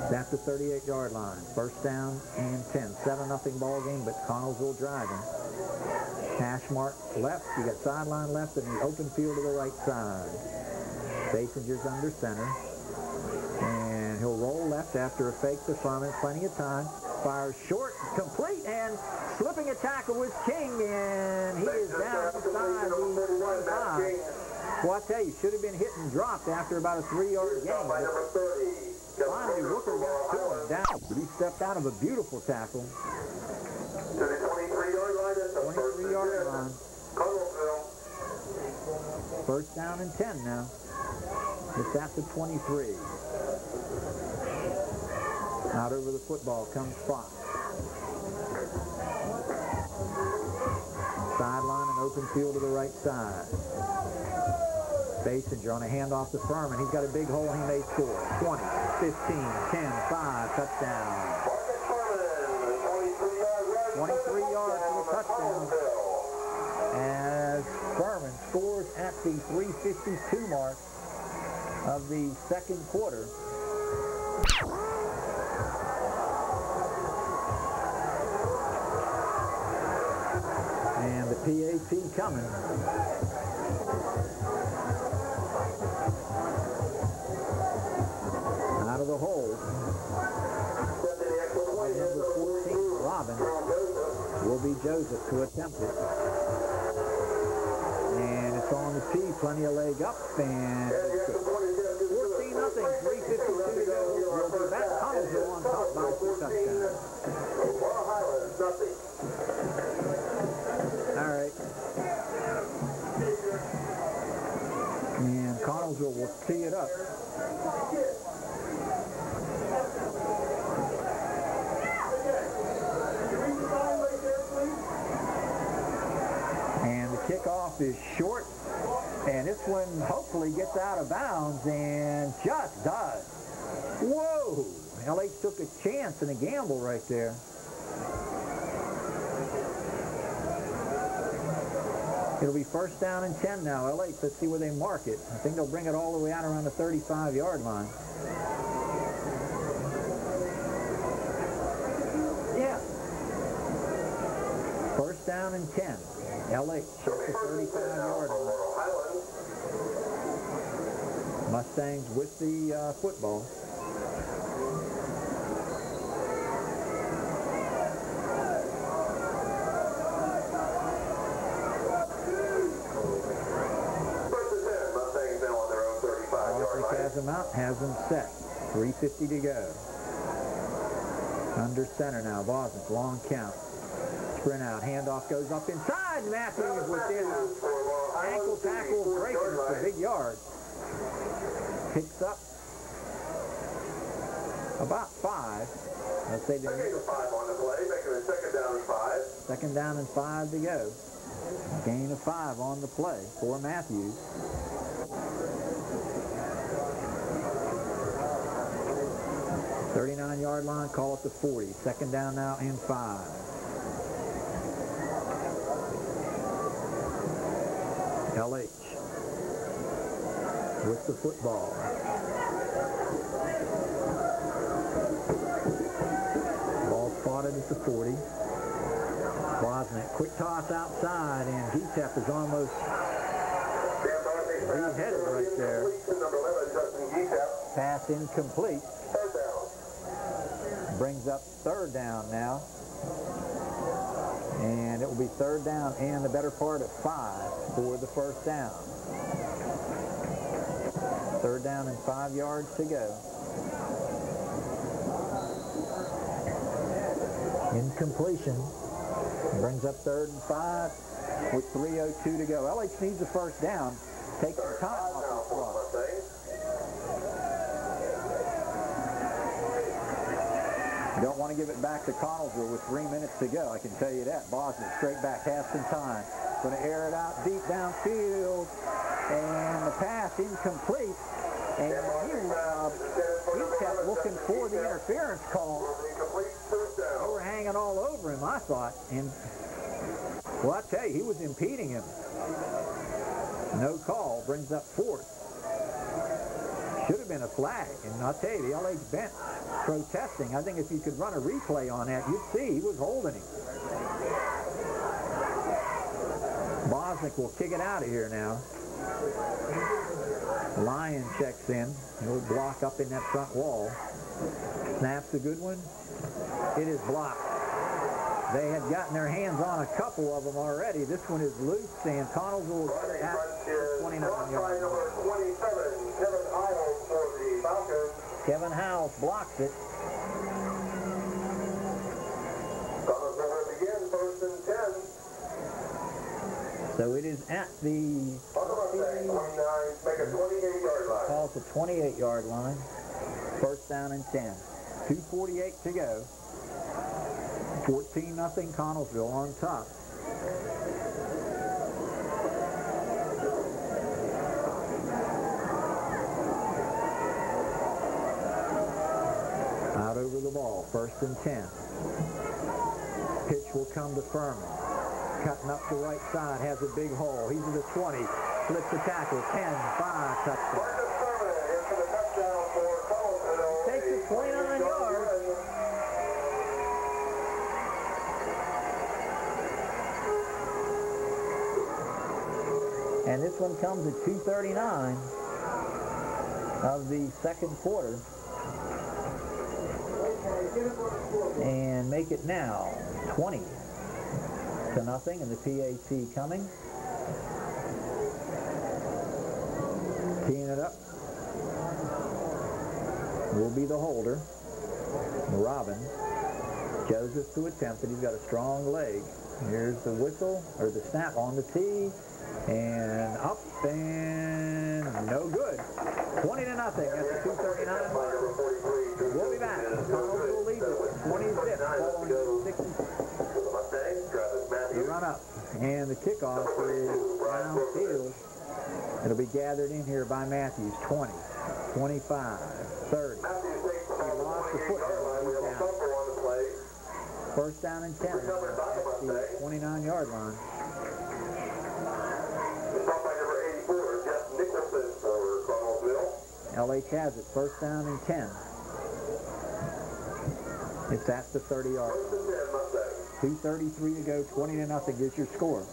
That's the 38-yard line. First down and 10. 7-0 ball game, but Connellsville driving. Hash mark left. You got sideline left and the open field to the right side. Basinger's under center. And he'll roll left after a fake to Furman. Plenty of time. Fires short, complete, and slipping a tackle was King, and he is down inside the 25. Well, I tell you, should have been hit and dropped after about a three-yard gain. Finally, Rooker got to him down, but he stepped out of a beautiful tackle. To the 23-yard line. 23-yard line. First down and 10 now. It's at the 23. Out over the football comes Fox. Sideline and open field to the right side. Basinger on a handoff to Furman. He's got a big hole. He may score. 20, 15, 10, 5, touchdown. 23 yards for the touchdown. As Furman scores at the 352 mark of the second quarter. PAT coming. out of the hole. Number 14, Robin, will be Joseph to attempt it. And it's on the tee, plenty of leg up, and 14 nothing, 352 to go. We'll be back. Connellsville on top by two touchdowns. Connellsville will tee it up. And the kickoff is short And this one hopefully gets out of bounds and just does. Whoa! LH took a chance and a gamble right there. It'll be first down and 10 now. LH, let's see where they mark it. I think they'll bring it all the way out around the 35-yard line. Yeah. First down and 10. LH the 35-yard line. Mustangs with the uh, football. Them out, has them set. 350 to go. Under center now, Bosnick, long count. Sprint out, handoff goes up inside. Matthews within ankle tackle breaking for big yard. Picks up about five. Let's say the five on the play, making it second down and five. Second down and five to go. Gain of five on the play for Matthews. 39-yard line, call it the 40. Second down now and five. LH with the football. Ball spotted at the 40. Bosnick, quick toss outside, and Getep is almost beheaded right there. Pass incomplete up third down now. And it will be third down and the better part of five for the first down. Third down and five yards to go. Incompletion. Brings up third and five with 3.02 to go. LH needs a first down. Take some time off the clock. Don't want to give it back to Connellsville with three minutes to go. I can tell you that. Bosnick straight back, has some time. Going to air it out deep downfield. And the pass incomplete. And he, uh, kept looking for the interference call. They were hanging all over him, I thought. And, well, I tell you, he was impeding him. No call. Brings up fourth. Should have been a flag. And I'll tell you, the LH bench protesting. I think if you could run a replay on that, you'd see he was holding him. Bosnick will kick it out of here now. Lion checks in. He'll block up in that front wall. Snaps a good one. It is blocked. They had gotten their hands on a couple of them already. This one is loose, and Connellsville at 29 yards. Kevin Howells blocks it. So it is at the calls the 28 yard line. First down and 10. 2.48 to go. 14 nothing Connellsville on top. Ball, first and 10. Pitch will come to Furman. Cutting up the right side, has a big hole. He's at the 20, flips the tackle, 10, 5, touchdown. Takes it 29 yards. And this one comes at 2.39 of the second quarter and make it now 20 to nothing and the PAT coming. Teeing it up will be the holder, Robin. Joseph to attempt it. He's got a strong leg. Here's the whistle, or the snap on the tee, and up and no good. 20 to nothing at the 239 26 following 60. The run up. And the kickoff is downfield. It'll be gathered in here by Matthews, 20, 25, 30. Matthews He lost the the 28 football. First down and 10 at the 29-yard line. Stop by number 84, Jeff Nicholson for Connellsville. LH has it. First down and 10. It's at the 30-yard line. First and 10, Mustang. 2.33 to go, 20 to nothing is your score.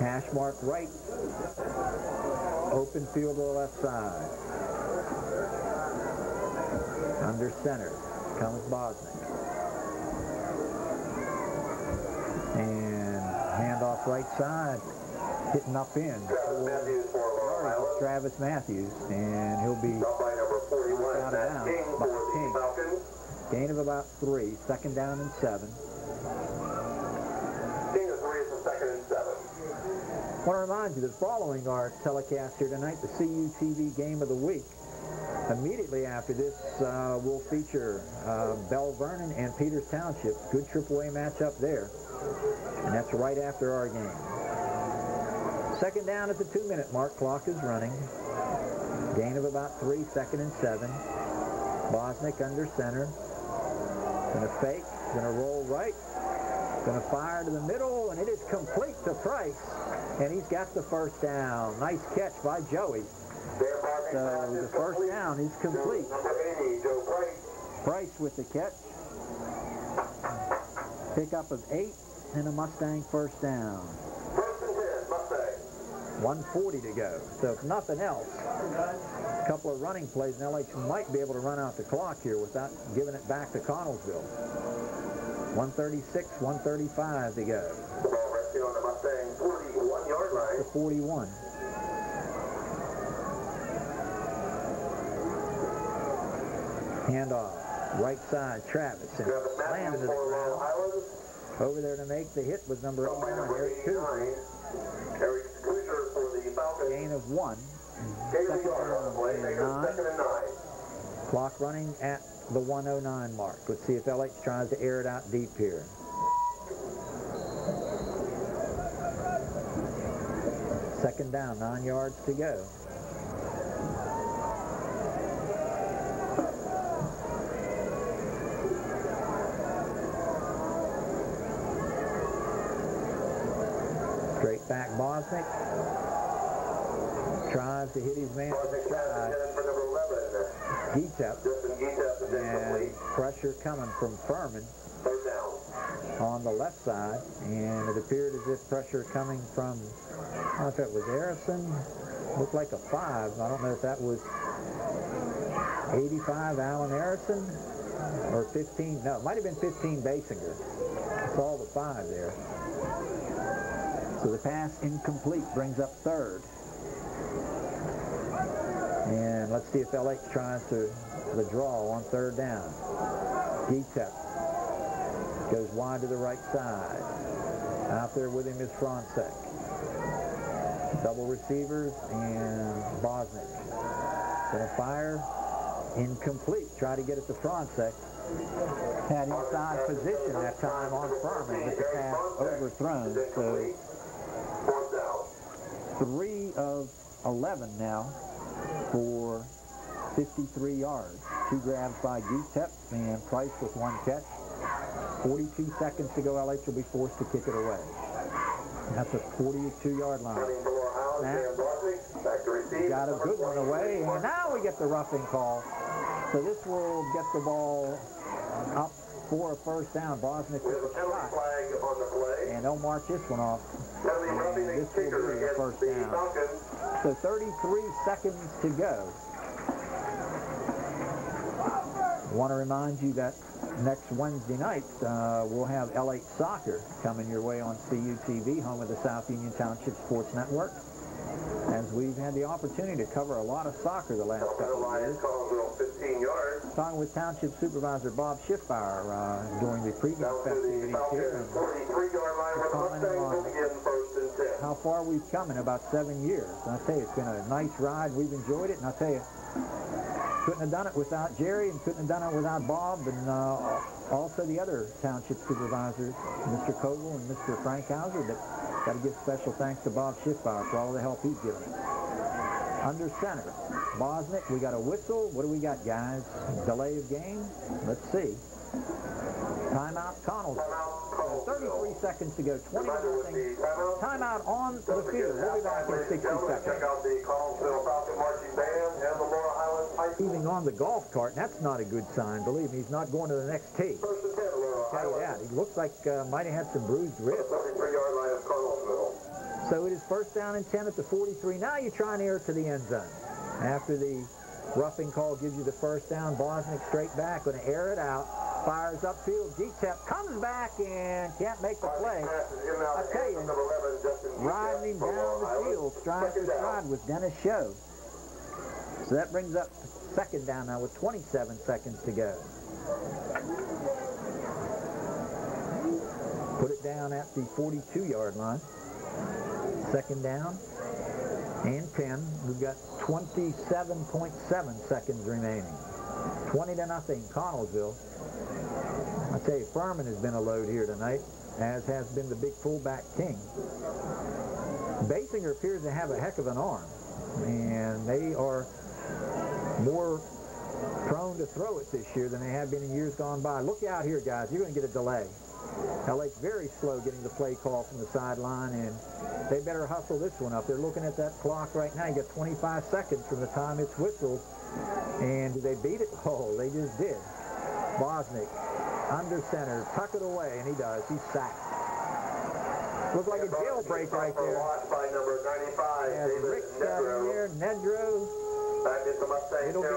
Hash mark right. Open field to the left side. Under center comes Bosnick. And handoff right side. Hitting up in. Travis Matthews for Long Island. Travis Matthews. And he'll be Stop by number 41, Out of bounds by King. Gain of about three. Second down and seven. King of three is second and seven. I want to remind you that following our telecast here tonight, the CU TV Game of the Week, immediately after this, uh, we'll feature uh, Belle Vernon and Peters Township. Good AAA matchup there. And that's right after our game. Second down at the two-minute mark. Clock is running. Gain of about three, second and seven. Bosnick under center. Gonna fake, gonna roll right, gonna fire to the middle, and it is complete to Price. And he's got the first down. Nice catch by Joey. So the first down is complete. Number 80, Joe Price. Price with the catch. Pickup of eight and a Mustang first down. First and 10, Mustang. 140 to go. So if nothing else, a couple of running plays, and LH might be able to run out the clock here without giving it back to Connellsville. 136, 135 to go. The resting on the Mustang 41-yard line. To 41. Handoff, right side, Travis, and landed it around. Over there to make the hit was number Stop by 89, Eric 89, Kuzma. Eric Kruger for the Falcons. Gain of one. Second a yard on the play. down Make and it nine. second and nine. Clock running at the 109 mark. Let's see if LH tries to air it out deep here. Second down, nine yards to go. Straight back Bosnick. Tries to hit his man Bosnick passes inside. in for number 11. Getep. Justin Getep is And pressure coming from Furman on the left side. And it appeared as if pressure coming from, I don't know if it was Harrison. Looked like a five. I don't know if that was 85 Allen Harrison or 15. No, it might have been 15 Basinger. It's all the five there. So the pass incomplete brings up third. And let's see if LH tries to the draw on third down. Getep goes wide to the right side. Out there with him is Fronsek. Double receivers and Bosnick. Gonna fire. Incomplete. Try to get it to Fronsek. Had inside position that time on Furman, but the pass overthrown. So three of 11 now for 53 yards. Two grabs by Getep and Price with one catch. 42 seconds to go. LH will be forced to kick it away. That's a 42-yard line. Got a good one away, and now we get the roughing call. So this will get the ball up for a first down. Bosnick with a shot, and they'll march this one off. And this will be a first down. So 33 seconds to go. I Want to remind you that next Wednesday night uh, we'll have LH Soccer coming your way on CUTV, home of the South Union Township Sports Network. As we've had the opportunity to cover a lot of soccer the last couple of years. is Connellsville, 15 yards. Talking with Township Supervisor Bob Schiffbauer uh, during the pregame Down to the festivities here. And 43-yard line where the Comment Mustangs on- how far we've come in about seven years. And I tell you, it's been a nice ride. We've enjoyed it, and I tell you, couldn't have done it without Jerry and couldn't have done it without Bob and uh, also the other township supervisors, Mr. Kogel and Mr. Frankhauser, but got to give special thanks to Bob Schiffbauer for all the help he's given us. Under center, Bosnick, we got a whistle. What do we got, guys? Delay of game? Let's see. Timeout, Connell. 33 seconds to go, 20 nothing. Timeout on the field. We'll be back in 60 seconds. Check out the Connellsville Falcon Marching Band and the Laurel Highlands High School. Heaving on the golf cart, that's not a good sign. Believe me, he's not going to the next tee. First and 10, Laura Tell you that. He looks like uh, might have had some bruised ribs. 33-yard line of Collinsville. So it is first down and 10 at the 43. Now you try and air it to the end zone. After the roughing call gives you the first down, Bosnick straight back, going to air it out. Fires upfield. G-Tep comes back and can't make the play. Pass is given out I to tell you, number 11, Justin Riding him down the field, stride down. stride with Dennis Show. So that brings up second down now with 27 seconds to go. Put it down at the 42-yard line. Second down and 10. We've got 27.7 seconds remaining. 20 to nothing, Connellsville. Tell you, Furman has been a load here tonight, as has been the big fullback King. Basinger appears to have a heck of an arm, and they are more prone to throw it this year than they have been in years gone by. Look out here, guys. You're going to get a delay. LH's very slow getting the play call from the sideline, and they better hustle this one up. They're looking at that clock right now. You got 25 seconds from the time it's whistled. And they beat it? Oh, they just did. Bosnick, under center, tuck it away, and he does. He's sacked. Looked like a jailbreak right there. By number 95, As David Rick's down there, Nedro, Back into Mustang it'll be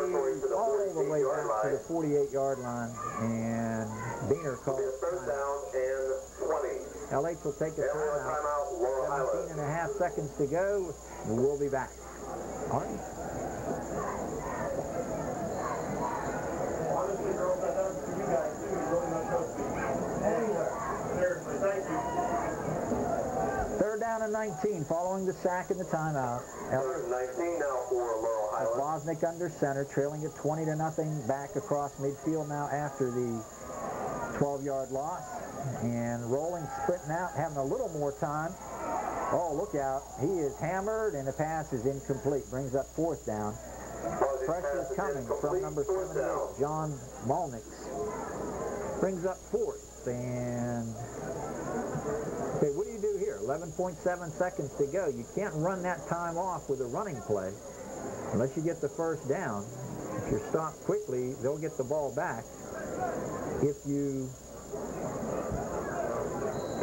all the way 14-yard back to the 48-yard line, and Diener Be calls time. down and 20. LH will take a timeout. timeout, 17 Highlands. and a half seconds to go. and We'll be back. Artie? Honestly, girls, I done for you guys too. You really not supposed to be anywhere. Seriously, thank you. Third down and 19 following the sack and the timeout. L- Third and 19 now for Laurel Highlands. Bosnick under center, trailing it 20 to nothing back across midfield now after the 12-yard loss. And rolling, sprinting out, having a little more time. Oh, look out. He is hammered, and the pass is incomplete. Brings up fourth down. Pressure coming from number fourth 78. John Malnix. Brings up fourth, and 11.7 seconds to go. You can't run that time off with a running play unless you get the first down. If you're stopped quickly, they'll get the ball back. If you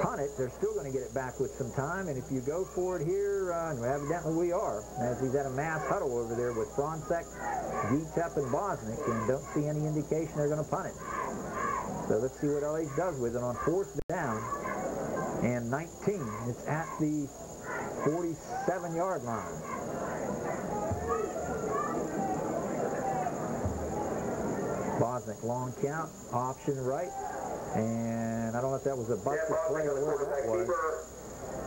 punt it, they're still going to get it back with some time. And if you go for it here, uh, and evidently we are, as he's at a mass huddle over there with Fronsek, G-Tep, and Bosnick, and don't see any indication they're going to punt it. So let's see what LH does with it on fourth down and 19. It's at the 47-yard line. Bosnick, long count, option right, and I don't know if that was a busted play or what that was.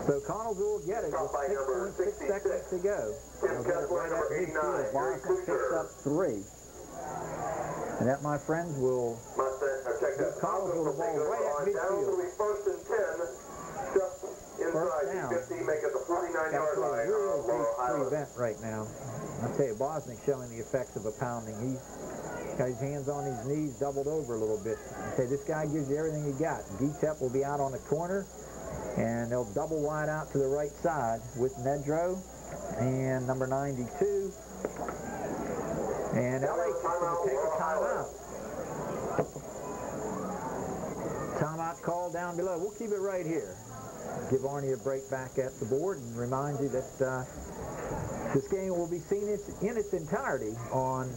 So Connellsville will get it with Top by number 6.6 seconds to go. They'll get it right at midfield. Bosnick picks up three. And that, my friends, will that. Connellsville the ball right at midfield. to the first and 10, just inside down. the 50, make it the 49-yard got a real prevent right now. I'll tell you, Bosnick showing the effects of a pounding. He's got his hands on his knees, doubled over a little bit. I say this guy gives you everything he got. D-Tep will be out on the corner, and they'll double wide out to the right side with Nedro and number 92. And LH is going to take a timeout. Timeout call down below. We'll keep it right here. Give Arnie a break back at the board and remind you that uh, this game will be seen in its entirety on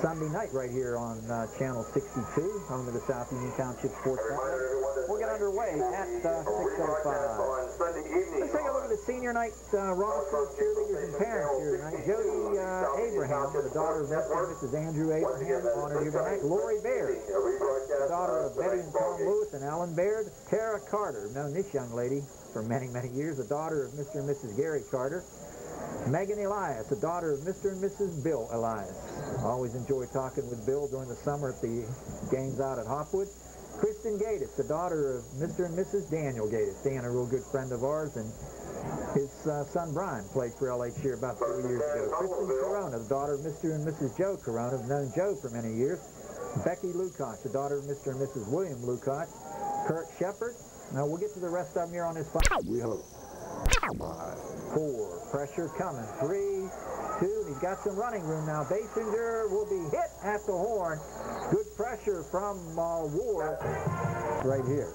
Sunday night right here on uh, Channel 62, home of the South Union Township Sports Network. We'll get underway at, uh, 6:05. on Sunday evening Let's take a look at the senior night uh, roster of cheerleaders and parents here tonight. Jody uh, Abraham, the daughter of Mr. Mrs. Andrew Abraham, honored here tonight. Lori Baird, the daughter of Betty and Tom. Lewis and Alan Baird. Tara Carter, known this young lady for many, many years, the daughter of Mr. and Mrs. Gary Carter. Megan Elias, the daughter of Mr. and Mrs. Bill Elias. Always enjoy talking with Bill during the summer at the games out at Hopwood. Kristen Gatis, the daughter of Mr. and Mrs. Daniel Gatis. Dan, a real good friend of ours, and his uh, son Brian played for LH here about four years ago. Kristen Corona, the daughter of Mr. and Mrs. Joe Corona, I've known Joe for many years. Becky Lukoch, the daughter of Mr. and Mrs. William Lukoch. Kurt Shepard. Now we'll get to the rest of them here on this. We hope. Four. Pressure coming. Three, two. He's got some running room now. Basinger will be hit at the horn. Good pressure from uh, Ward right here.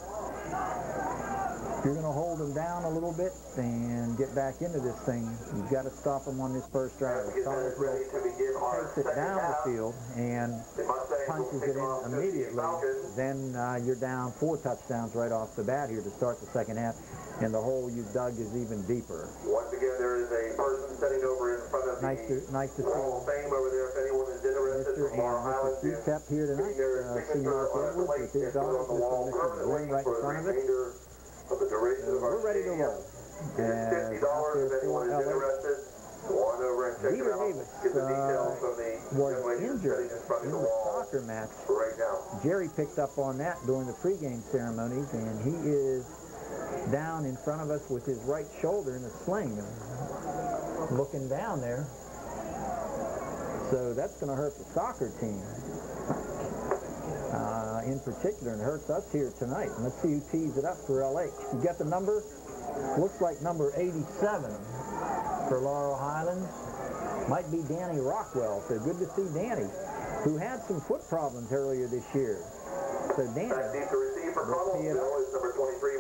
You're going to hold him down a little bit and get back into this thing, you've got to stop him on this first drive. Thomas will takes it down the field and punches it in immediately. Then uh, you're down four touchdowns right off the bat here to start the second half, and the hole you've dug is even deeper. Once again, there is a person sitting over in front of Nice the to, nice to Hall of see Fame over there if anyone is interested. Mr. and Mrs. Highlands is Step here tonight. Uh, see Mark Edwards with his and daughter, on the wall Mr. and Wynn right in front of it. of the duration of our We're ready to roll. It's As fifty out dollars there if anyone is interested. Go on over and check it Peter. Davis uh, was young lady that's injured in the soccer match right now. Jerry picked up on that during the pregame ceremonies, and he is down in front of us with his right shoulder in a sling, looking down there. So that's going to hurt the soccer team uh, in particular, and it hurts us here tonight. And let's see who tees it up for LH. You got the number? Looks like number 87 for Laurel Highlands. Might be Danny Rockwell, so good to see Danny, who had some foot problems earlier this year. So Danny Back to receive for Let's see it. Connellsville is number 23,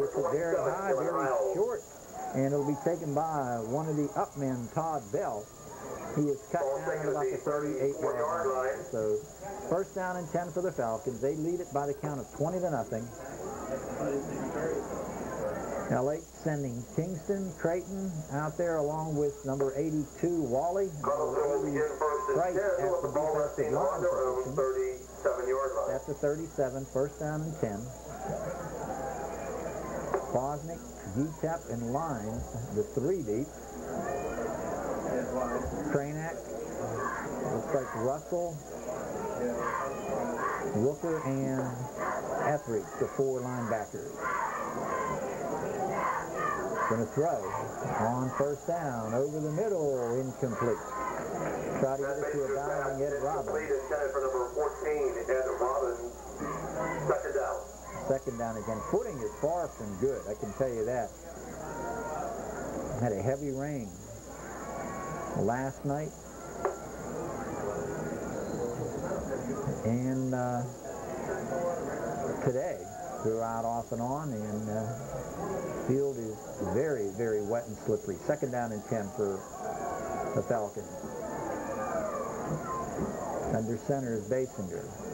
Marcus Furman, and hits number it very high, very short, and it'll be taken by one of the upmen, Todd Bell. He is cut down at about the the 38 34 yard yard line. line. So first down and 10 for the Falcons. They lead it by the count of 20 to nothing. LH sending Kingston, Creighton out there along with number 82, Wally. Will begin Price at the the ball defensive resting line on their own position. 37-yard line. That's a 37, first down and 10. Bosnick, Utep, and Line, the three deep. Kranak, looks like Russell, Rooker, and Etheridge, the four linebackers. Gonna throw on first down, over the middle, incomplete. Try to get it to a diving Ed Robbins. complete intended for number 14, Ed Robbins. Second down. Again. Footing is far from good, I can tell you that. Had a heavy rain last night. And uh, today, throughout off and on, and uh, field is very, very wet and slippery. Second down and 10 for the Falcons. Under center is Basinger.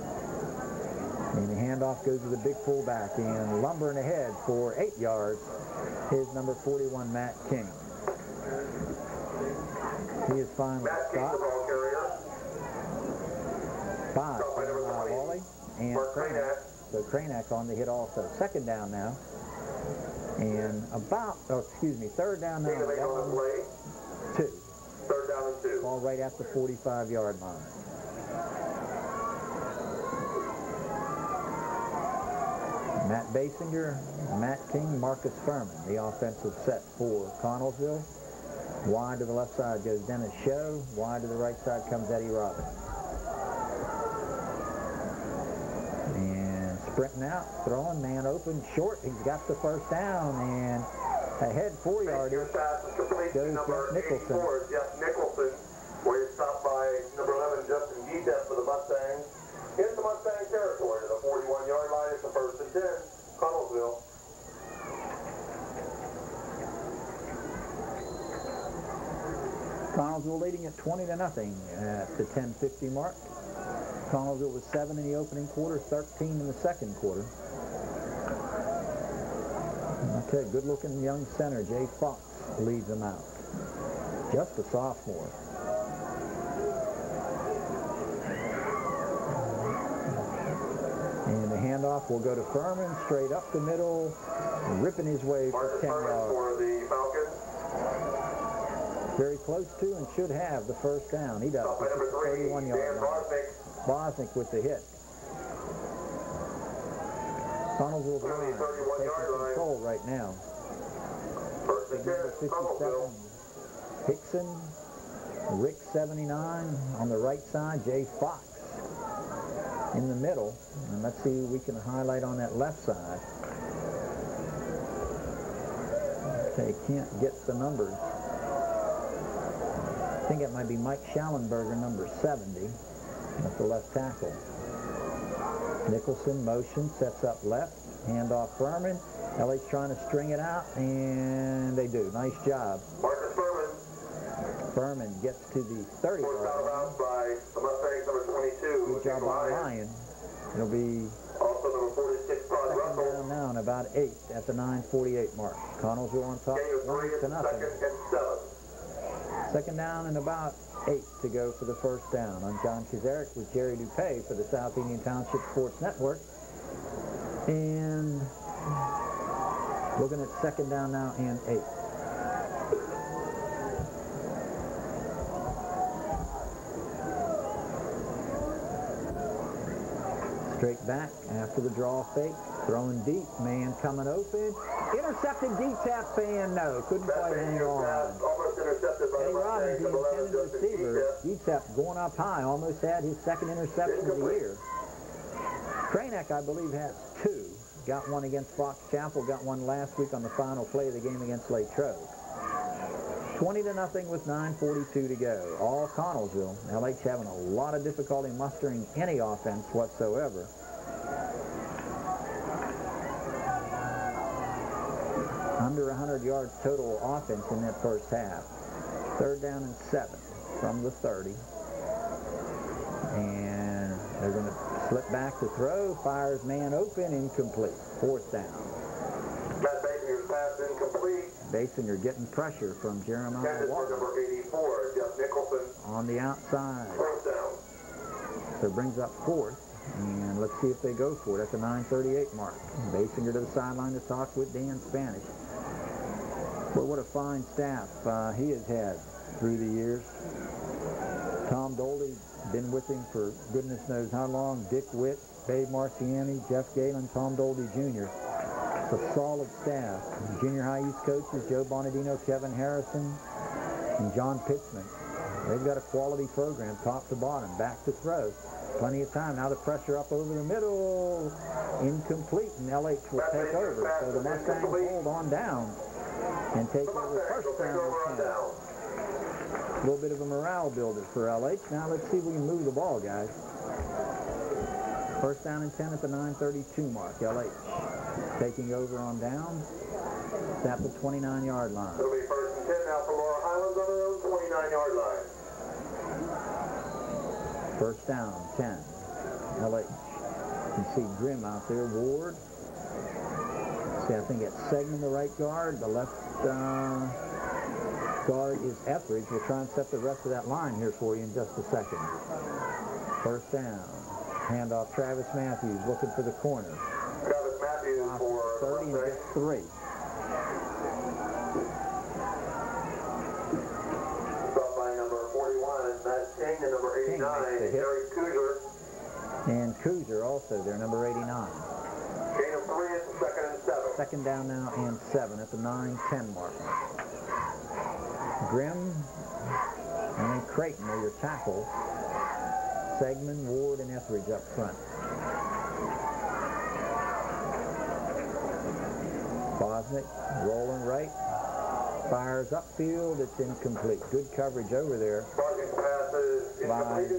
And the handoff goes to the big fullback and lumbering ahead for eight yards is number 41, Matt King. He is finally Matt King, the stopped. ball carrier. Five by number by 20. Wally and Kranak. So Kranak on the hit also. Second down now. And about, oh, excuse me, third down now. King to make on the Down play. two. Third down and two. Ball right at the 45-yard line. Matt Basinger, Matt King, Marcus Furman, the offensive set for Connellsville. Wide to the left side goes Dennis Show. Wide to the right side comes Eddie Robbins. And sprinting out, throwing, man open, short. He's got the first down and ahead four yard. Your pass is complete to Goes Jeff Nicholson. Jeff Nicholson, where he's stopped by number 11, Justin Gedep for the Mustangs. In the Mustang territory to the 41-yard line. It's the first and 10, Connellsville. Leading at 20 to nothing at the 10:50 mark. Connellsville was seven in the opening quarter, 13 in the second quarter. Okay, good-looking young center Jay Fox leads them out. Just a sophomore. And the handoff will go to Furman, straight up the middle, ripping his way for Marcus 10 yards. For the Falcons. Very close to and should have the first down. He does. Stop by number three, 31 Dan yard line. Bosnick. With the hit. Connellsville's On the line 31 taking control right now. First and Number 57, Hickson, Rick 79 on the right side, Jay Fox in the middle. And let's see if we can highlight on that left side. Okay, can't get the numbers. I think it might be Mike Schallenberger, number 70. That's the left tackle. Nicholson motion, sets up left, hand handoff Furman. LH's trying to string it out, and they do. Nice job. Marcus Furman. Furman gets to the 30 Forced out of yard line. bounds by the Mustangs, number 22. Good job by Ryan. It'll be Also number 46, Todd Russell. down now and about eight at the 9:48 mark. Connellsville on top, Gain of nothing. second and seven. Second down and about eight to go for the first down. I'm John Kazarek with Jerry Dupay for the South Union Township Sports Network. And looking at second down now and eight. Straight back after the draw fake. Throwing deep. Man coming open. Intercepted deep tap fan. No, couldn't quite hang on. pass almost intercepted by the Eddie Robbins, the number 11, intended receiver, Keith. Etep going up high, almost had his second interception of the year. Kranek, I believe, has two. Got one against Fox Chapel, got one last week on the final play of the game against Latrobe. 20 to nothing with 9.42 to go. All Connellsville. LH having a lot of difficulty mustering any offense whatsoever. Under 100 yards total offense in that first half. Third down and seven from the 30. And they're going to slip back to throw. Fires man open, incomplete. Fourth down. Matt Basinger's pass incomplete. Basinger getting pressure from Jeremiah Walker number 84, Jeff Nicholson. on the outside. Fourth down. So it brings up fourth. And let's see if they go for it at the 938 mark. Basinger to the sideline to talk with Dan Spanish. Well, what a fine staff uh, he has had through the years. Tom Doldy, been with him for goodness knows how long. Dick Witt, Babe Marciani, Jeff Galen, Tom Doldy Jr. It's a solid staff. Junior high youth coaches, Joe Bonadino, Kevin Harrison, and John Pittsman. They've got a quality program, top to bottom, back to throw. Plenty of time. Now the pressure up over the middle. Incomplete, and LH will take over. So the Mustangs hold on down and take over first down. over on this time. down. A little bit of a morale builder for LH. Now let's see if we can move the ball, guys. First down and 10 at the 932 mark. LH taking over on down. It's at the 29-yard line. It'll be first and 10 now for Laurel Highlands on their own 29-yard line. First down, 10. LH. You can see Grimm out there. Ward. See, I think it's Segman, the right guard. The left uh, guard is Etheridge. We'll try and set the rest of that line here for you in just a second. First down. Handoff Travis Matthews looking for the corner. Travis Matthews for 30 and gets three. Brought by number 41, Matt King, and number 89, makes the hit. And Kuzer also there, number 89. Gain of three, it's a second and seven. Second down now and seven at the 9-10 mark. Grimm and then Creighton are your tackles. Segman, Ward, and Etheridge up front. Bosnick rolling right. Fires upfield. It's incomplete. Good coverage over there. Incomplete,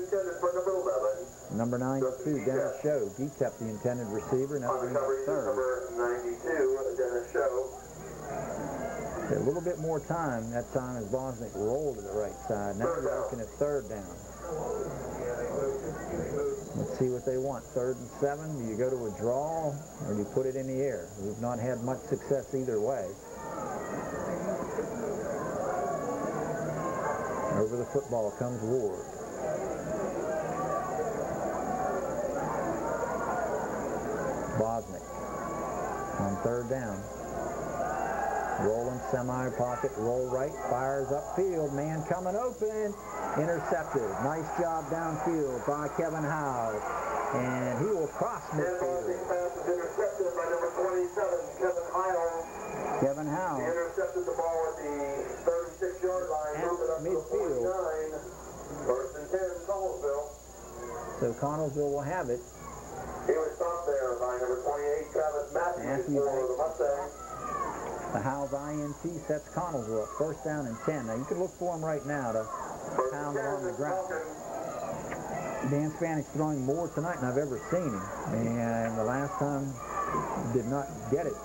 number 11. Number 92, Dennis Show. Detep, the intended receiver. Coverage is third. number 92, Dennis Show. A little bit more time that time as Bosnick rolled to the right side. Now down. looking at third down. Let's see what they want. Third and seven. Do you go to a draw or do you put it in the air? We've not had much success either way. Over the football comes Ward. Bosnick on third down. Rolling semi pocket, roll right, fires upfield. Man coming open, intercepted. Nice job downfield by Kevin Howes. And he will cross midfield. pass intercepted by number 27, Kevin Howes. Kevin He Howes intercepted the ball at the 36-yard line, moving up to the midfield. 49. First and 10, Connellsville. So Connellsville will have it. He was stopped there by number 28, Travis Matthews, Matthews for the Mustangs. The Howes INT sets Connellsville up. First down and 10. Now you can look for him right now to pound it on the ground. Dan Spanik's throwing more tonight than I've ever seen him. And the last time did not get it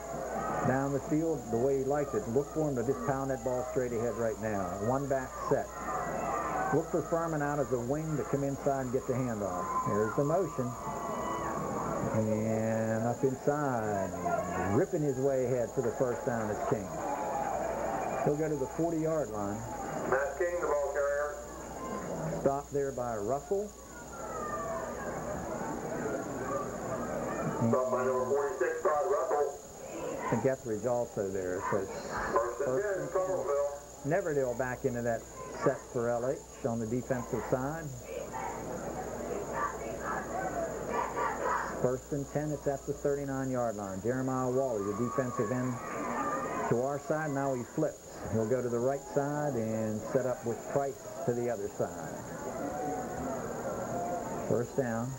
down the field the way he liked it. Look for him to just pound that ball straight ahead right now. One back set. Look for Furman out as a wing to come inside and get the handoff. Here's the motion. And up inside. Ripping his way ahead for the first down is King. He'll go to the 40-yard line. Matt King, the ball carrier. Stopped there by Russell. Stopped by number 46, Todd Russell. And Guthridge also there. So First and First 10, and 10. Neverdale back into that set for LH on the defensive side. First and 10, it's at the 39-yard line. Jeremiah Wally, the defensive end to our side. Now he flips. He'll go to the right side and set up with Price to the other side. First down.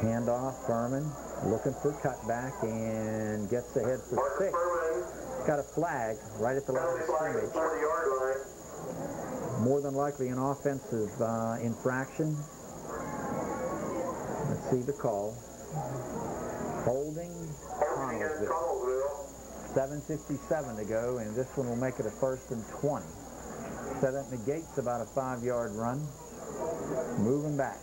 Handoff, Furman looking for cutback and gets ahead for six. Got a flag right at the line of scrimmage. the 40-yard. More than likely an offensive uh, infraction. See the call. Holding. Connellsville. 7.57 to go, and this one will make it a first and 20. So that negates about a five-yard run. Moving back.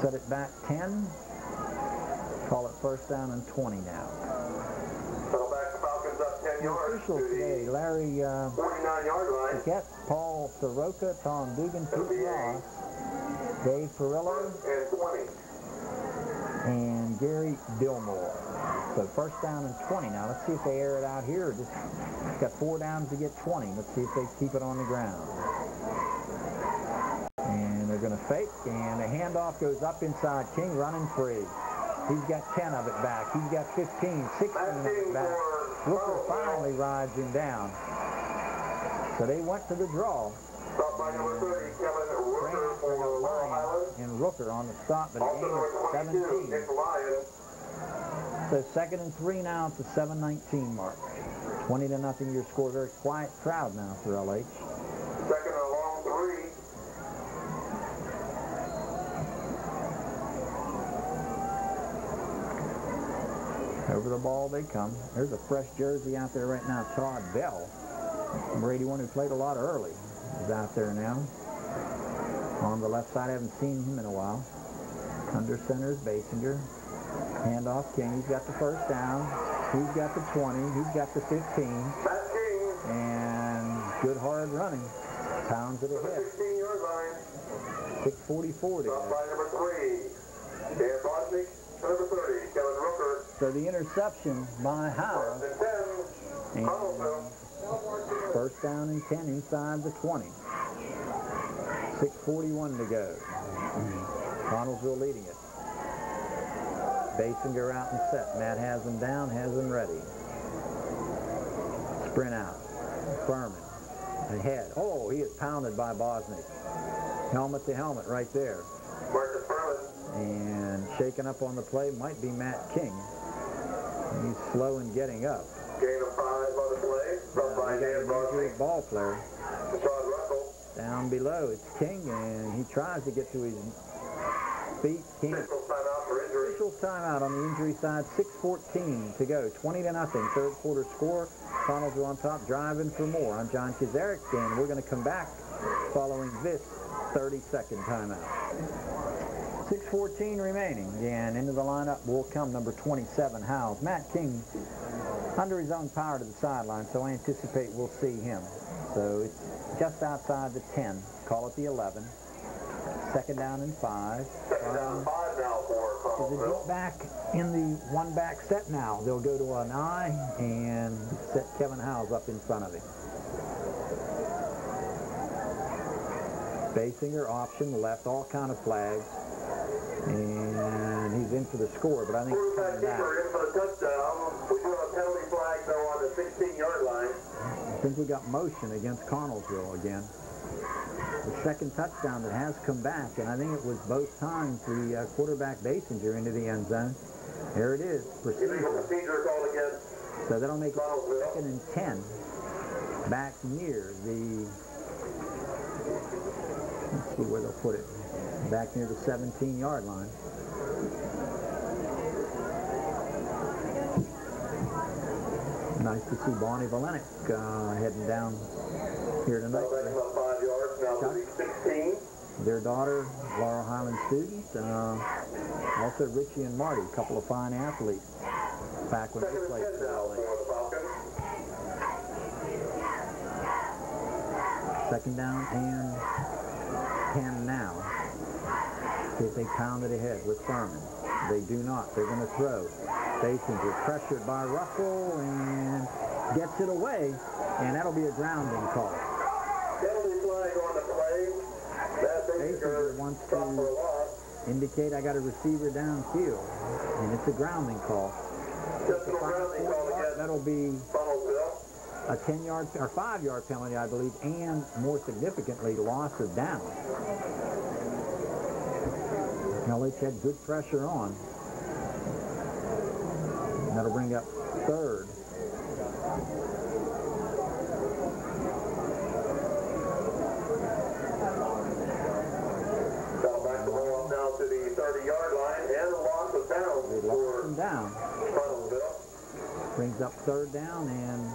Set it back 10. Call it first down and 20 now. Settle back the Falcons up 10 The yards officials today, Larry uh, 49-yard line. Paquette, Paul Soroka, Tom Dugan, Pete Ross, Dave Perillo, And 20. and Gary Dillmore. So first down and 20. Now let's see if they air it out here just got four downs to get 20. Let's see if they keep it on the ground. And they're going to fake, and the handoff goes up inside. King running free. He's got 10 of it back. He's got 15, 16 of it back. Rooker finally rides him down. So they went to the draw. Stopped by number 30, Kevin Rooker for and Long Lyon Island. and Rooker on the stop, but a Also number of 17. So second and three now at the 7:19 mark. 20 to nothing your score. Very quiet crowd now for LH. Over the ball they come. There's a fresh jersey out there right now. Todd Bell, number 81, who played a lot early, is out there now. On the left side, I haven't seen him in a while. Under center is Basinger. Handoff King. He's got the first down. He's got the 20. He's got the 15. Matt King, And good hard running. Pounds it the ahead. 16-yard line. 644 to by number three, Dan Bosnick. Number 30, Kevin Rooker. So the interception by Howell. First and 10, And Connellsville. first down and 10 inside the 20. 641 to go. Connellsville leading it. Basinger out and set. Matt has him down, has him ready. Sprint out. Furman. Ahead. Oh, he is pounded by Bosnick. Helmet to helmet right there. And shaken up on the play might be Matt King. He's slow in getting up. Gain of five on the play. Stopped by We got Dan an ball player. Down below, it's King, and he tries to get to his feet. King Official timeout for injury. official timeout on the injury side. 6:14 to go. 20 to nothing. Third quarter score. Connellsville on top, driving for more. I'm John Kizarek, and we're going to come back following this 30-second timeout. 6:14 remaining, and into the lineup will come number 27, Howes. Matt King under his own power to the sideline, so I anticipate we'll see him. So it's just outside the 10. Call it the 11. Second down and five. Second down five now for Is it Connellsville. back in the one back set now? They'll go to an I and set Kevin Howes up in front of him. Basinger option left all kind of flags. And he's in for the score, but I think it's coming back. keeper in for the touchdown. We do have a penalty flag though on the 16-yard line. I think we got motion against Connellsville again. The second touchdown that has come back, and I think it was both times the uh, quarterback Basinger into the end zone. There it is, procedure. procedure called against So that'll make it second and 10 back near the, see where they'll put it, back near the 17-yard line. Nice to see Bonnie Valenic uh, heading down here tonight. Yards. Now 16. Their daughter, Laurel Highland student, uh, also Richie and Marty, a couple of fine athletes back when they Second played for LH. Second down and 10 now. If they pound it ahead with Furman. They do not. They're going to throw. Basinger pressured by Russell and gets it away, and that'll be a grounding call. Penalty flag on the play. That Basinger Basinger wants stopped for a to indicate I got a receiver downfield, and it's a grounding call. Personal grounding called against That'll be. A 10-yard or 5-yard penalty, I believe, and more significantly, loss of down. LH had good pressure on. That'll bring up third. To the 30-yard line and loss of They downs lost down. Brings up third down and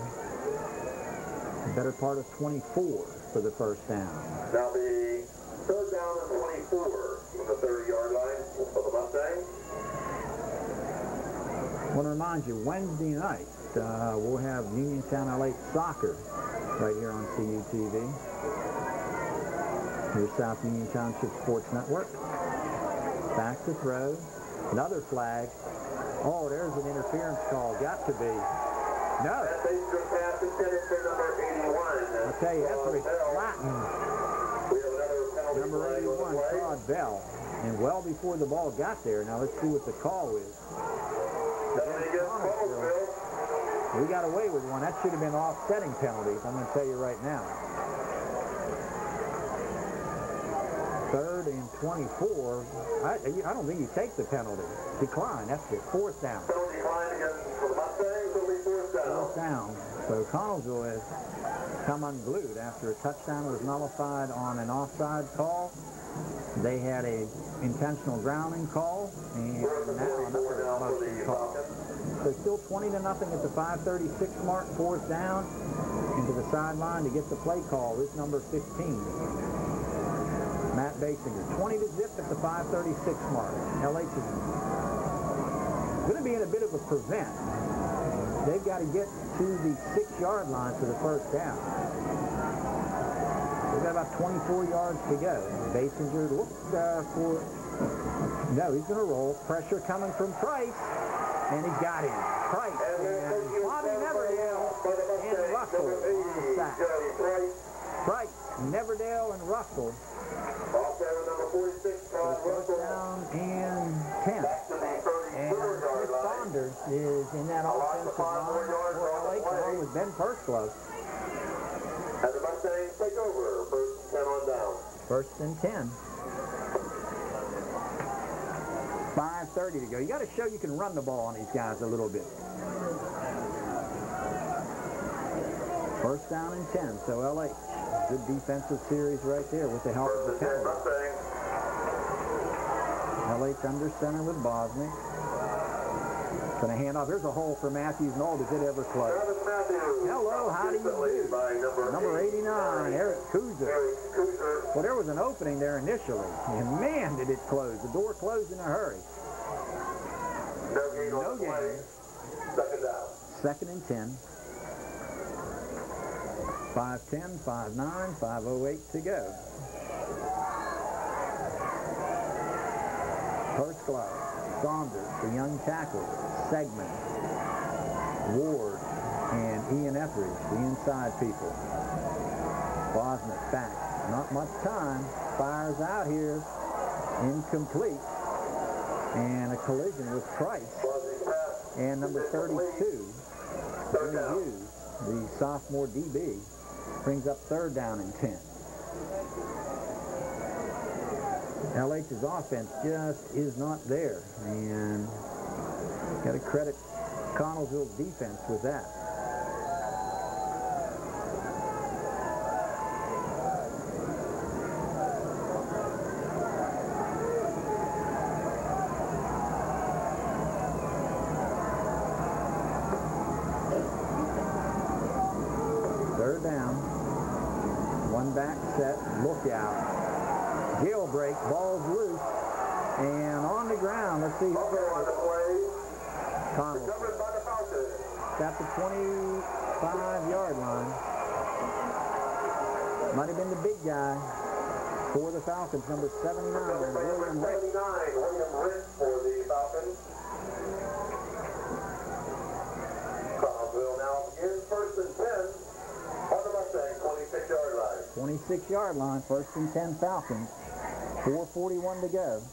better part of 24 for the first down. Now the third down and 24 from the 30-yard line for the Mustangs. I want to remind you, Wednesday night, uh, we'll have Uniontown LA soccer right here on CUTV. Your South Union Township Sports Network. Back to throw. Another flag. Oh, there's an interference call. Got to be. No. That Basinger pass number 81. I'll tell you, that's Rick Bell. Flatten, We have another penalty number 81. Todd Bell. And well before the ball got there. Now let's see what the call is. Penalty against Connellsville. We got away with one. That should have been offsetting penalties. I'm going to tell you right now. Third and 24. I, I don't think you take the penalty. Decline. That's it. Fourth down. Penalty flag against for the Mustangs. It'll be down. So Connellsville has come unglued after a touchdown was nullified on an offside call. They had a intentional grounding call, and now another motion call. So still 20 to nothing at the 536 mark, fourth down, into the sideline to get the play call This number 15. Matt Basinger, 20 to zip at the 536 mark. LH is going to be in a bit of a prevent. They've got to get to the six-yard line for the first down. They've got about 24 yards to go. Basinger looked uh, for, no, he's going to roll. Pressure coming from Price, and he got him. Price And and Bobby Neverdale and Russell on the sack. Price. Neverdale, and Russell Off there number 46, Todd first down and 10. Back to the And 34-yard Chris line. Saunders is in that A lot offensive of five more line yards for on the LH play. along with Ben Perslow. And the Mustangs take over. First and 10 on down. First and 10. 5.30 to go. You got to show you can run the ball on these guys a little bit. First down and 10. So LH, good defensive series right there with the help of the and 10 penalty. Mustangs. LH under center with Bosnick. Going to hand off. Here's a hole for Matthews Knoll. Does it ever close? Hello, how do you do? Number, Number 89, Eric Kuzer. Well, there was an opening there initially, and man, did it close. The door closed in a hurry. No gain. Second down. Second and 10. 5'10", 5'9", 5'08 to go. First glove, Saunders, the young tackle, Segman, Ward, and Ian Etheridge, the inside people. Bosnick back. Not much time. Fires out here. Incomplete. And a collision with Price. And number 32, Jimmy. Hughes, the sophomore DB, brings up third down and 10. LH's offense just is not there. And got to credit Connellsville's defense with that. Third down. One back set. Look out. Jailbreak. Ball's loose. And on the ground. Let's see who's Also on there. the play, Connell. recovered by the Falcons. At the 25-yard line. Might have been the big guy for the Falcons, number 79, Recovered number William Rick. 79, William Rick for the Falcons. Connellsville now begins first and 10 on the Mustang 26-yard line. 26-yard line, first and 10 Falcons. 4.41 to go.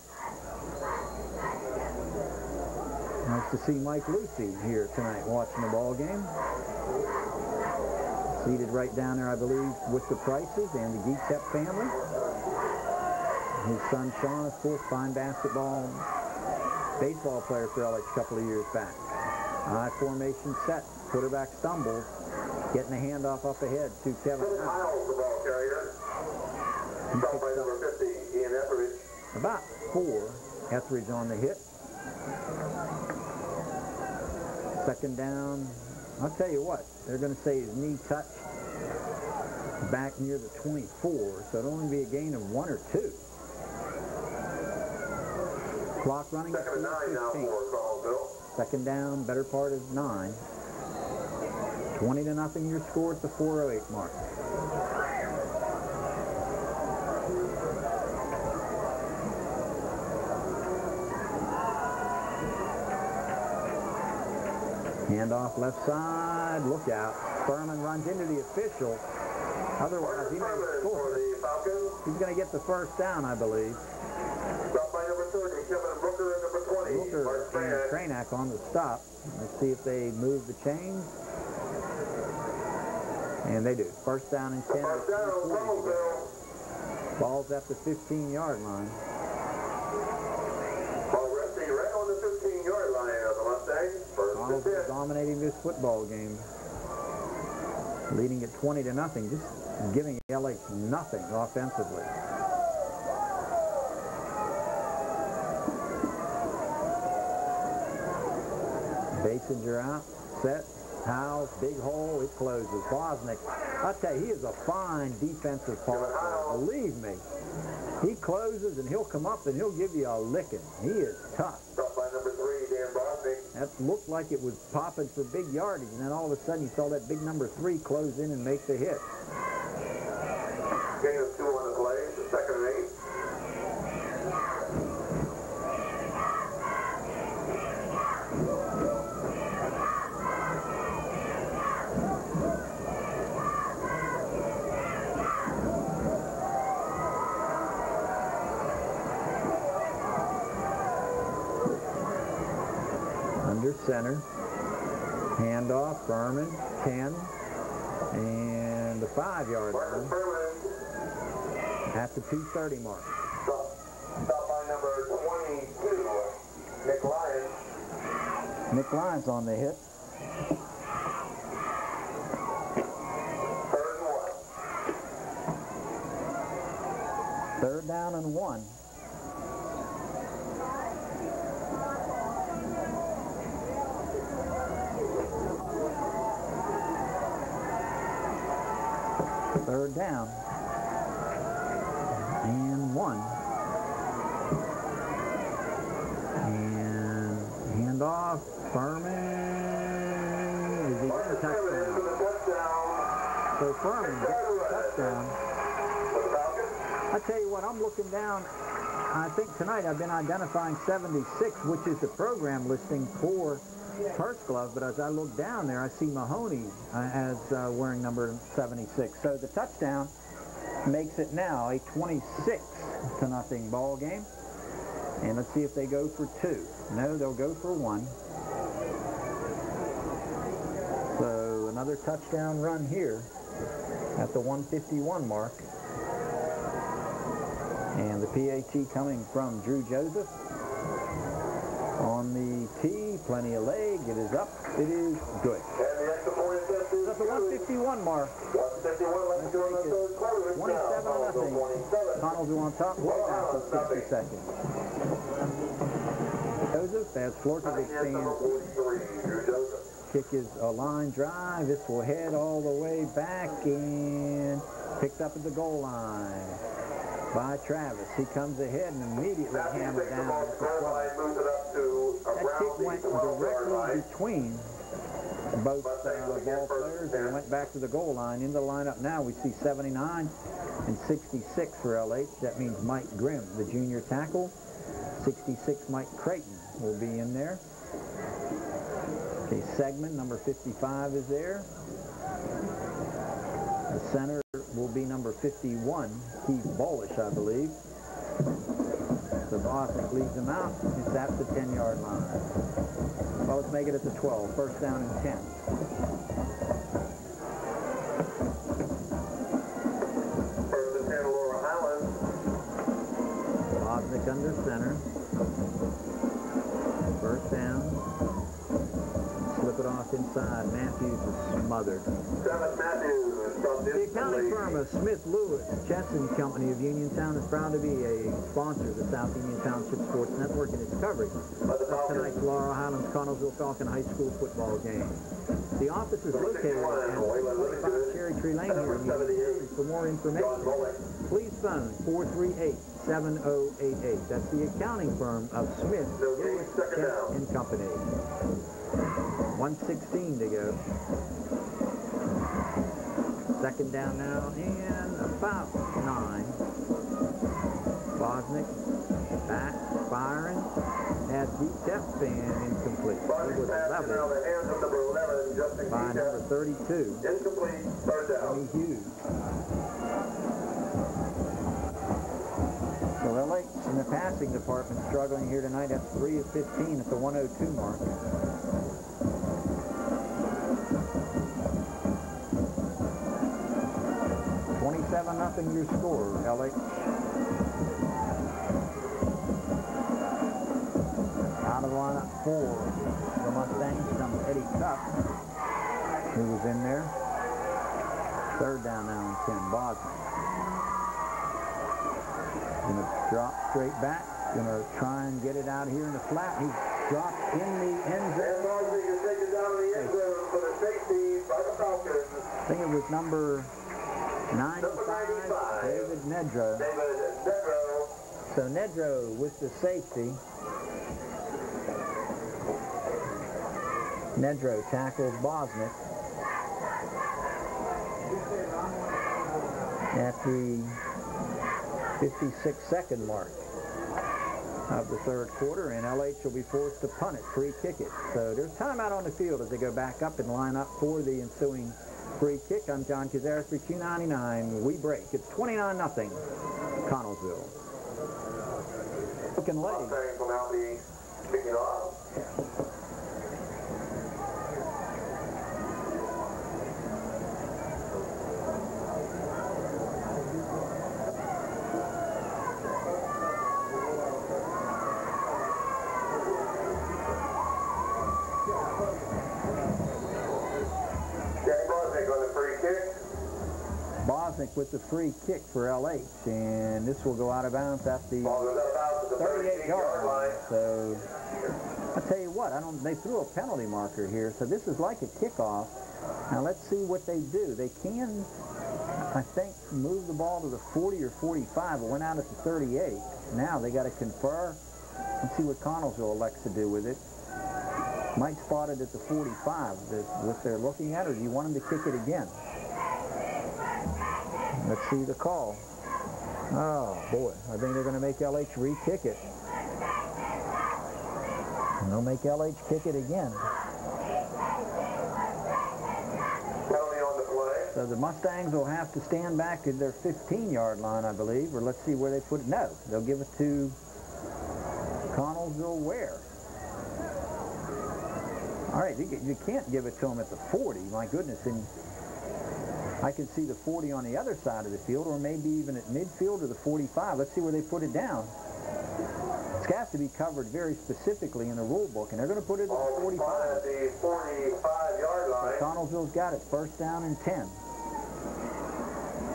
Nice to see Mike Lucy here tonight watching the ball game. Seated right down there, I believe, with the Prices and the Geekep family. His son Sean, of course, fine basketball, baseball player for LH a couple of years back. High formation set, quarterback stumbles, getting a handoff up ahead to Kevin Tim Hunt. Miles, the ball carrier. He by number 50, Ian Etheridge. about four. Etheridge on the hit. Second down. I'll tell you what, they're going to say his knee touched back near the 24, so it'll only be a gain of one or two. Clock running Second and nine now for Connellsville. Second down, better part is nine. 20 to nothing your score at the 408 mark. Handoff left side, look out. Furman runs into the official. Otherwise, he may score. He's going to get the first down, I believe. Stopped by number 30, Kevin Rooker, and number 20, Booker Mark and. Kranak on the stop. Let's see if they move the chains. And they do. First down and 10. First down, with 40 to go. Connellsville. Ball's at the 15-yard line. Ball resting right on the 15-yard line of the Mustangs. First and 10. dominating this football game. Leading at 20 to nothing. Just giving LH nothing offensively. Basinger out. Set. Howes. Big hole. It closes. Bosnick. I tell you, he is a fine defensive player. Believe me. He closes and he'll come up and he'll give you a licking. He is tough. By number 3, Dan Bosnick. That looked like it was popping for big yardage, and then all of a sudden you saw that big number three close in and make the hit. Gain of two on the play, the second and eight. Under center. Handoff, Furman, 10, and the five-yard Marcus line Furman. at the 230 mark. Stopped by number 22, Nick Lyons. Nick Lyons on the hit. Third one. Third down and one. Third down. So the touchdown. I tell you what, I'm looking down. I think tonight I've been identifying 76, which is the program listing for Purse Glove, but as I look down there, I see Mahoney uh, as uh, wearing number 76. So the touchdown makes it now a 26 to nothing ball game. And let's see if they go for two. No, they'll go for one. So another touchdown run here at the 151 mark. And the PAT coming from Drew Joseph. On the tee, plenty of leg. It is up. It is good. And the extra point attempt is At the 151 mark, 151 left to go in the third quarter. 27 now nothing. Connellsville 27. On top. Way back to 60 seconds. Joseph, Against number stands 43, Drew Joseph. Kick is a line drive. This will head all the way back and picked up at the goal line by Travis. He comes ahead and immediately hammered down ball at the 12. line, moves it up to That kick went directly between both uh, ball players and went back to the goal line. In the lineup now, we see 79 and 66 for LH. That means Mike Grimm, the junior tackle. 66, Mike Creighton will be in there. Okay, Segman, number 55 is there. The center will be number 51, Keith Bolish, I believe. So Bosnick leaves him out. It's at the 10-yard line. Well, let's make it at the 12. First down and 10. First and 10, Laurel Highlands. Bosnick under center. Inside. Matthews is smothered. Travis Matthews The accounting firm of Smith Lewis, Chesson Company of Uniontown is proud to be a sponsor of the South Union Township Sports Network and its coverage of tonight's Laurel Highlands Connellsville Falcon High School football game. The office is located at Wayland 45 Cherry Tree Lane here in Uniontown. 78, For more information, please phone 438-7088. That's the accounting firm of Smith, Lewis, down. and Company. 116 to go. Second down now and about nine. Bosnick back, firing at deep depth and incomplete. Bosnick was pass in now leveled the hands of number 11, Justin by number 32, Incomplete, third down. Jimmy Hughes. So LH in the passing department struggling here tonight at 3 of 15 at the 102 mark. Nothing your score, LH. Out of the lineup for the Mustangs comes Eddie Cup, who was in there. Third down now and 10, Bosnick. Gonna drop straight back. Gonna try and get it out here in the flat. He's dropped in the end zone. Bosnick is taken down in the end zone for the safety by the Falcons. I think it was number 95, 95. David Nedro. So Nedro with the safety. Nedro tackles Bosnick at the 56 second mark of the third quarter, and LH will be forced to punt it, free kick it. So there's timeout on the field as they go back up and line up for the ensuing free kick. I'm John Kazaris for Q99. We break. It's 29 nothing. Connellsville. Looking late. Will now be kicking off. Bosnick with the free kick for LH, and this will go out of bounds at the Ball goes out of bounds at the 38 yard yard line. line. So I tell you what, I don't. They threw a penalty marker here, so this is like a kickoff. Now let's see what they do. They can, I think, move the ball to the 40 or 45. It went out at the 38. Now they got to confer and see what Connellsville elects to do with it. Might spot it at the 45. Is what they're looking at, or do you want them to kick it again? Let's see the call. Oh, boy. I think they're going to make LH re-kick it. And they'll make LH kick it again. Penalty on the play. So the Mustangs will have to stand back at their 15-yard line, I believe, or let's see where they put it. No, they'll give it to Connellsville where? All right, you, you can't give it to them at the 40, my goodness. And I can see the 40 on the other side of the field, or maybe even at midfield or the 45. Let's see where they put it down. It's got to be covered very specifically in the rule book, and they're going to put it at the 45. the 45-yard So line. Connellsville's got it, first down and 10.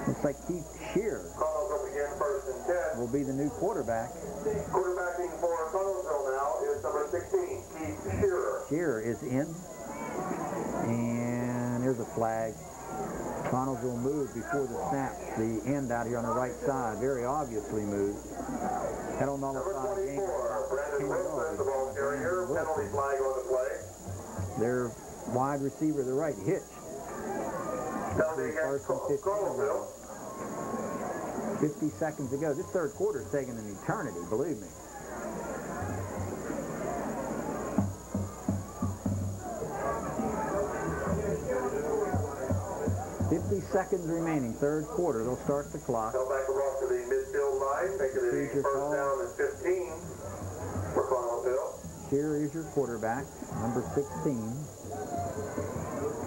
Looks like Keith Shear Connell's up again, first and 10. will be the new quarterback. Quarterbacking for Connellsville now is number 16, Keith Shearer. Shear is in. And there's a flag. Connellsville moved before the snap. The end out here on the right side very obviously moved. That'll nullify the game. 24, Brandon Wilson, the ball carrier. Penalty flag on the play. Their wide receiver, the right, Hitch. First and 15. Connellsville. 50 seconds ago. This third quarter is taking an eternity, believe me. Seconds remaining, third quarter. They'll start the clock. Back across to the midfield line. Make it first call. down and 15 for. Here is your quarterback, number 16.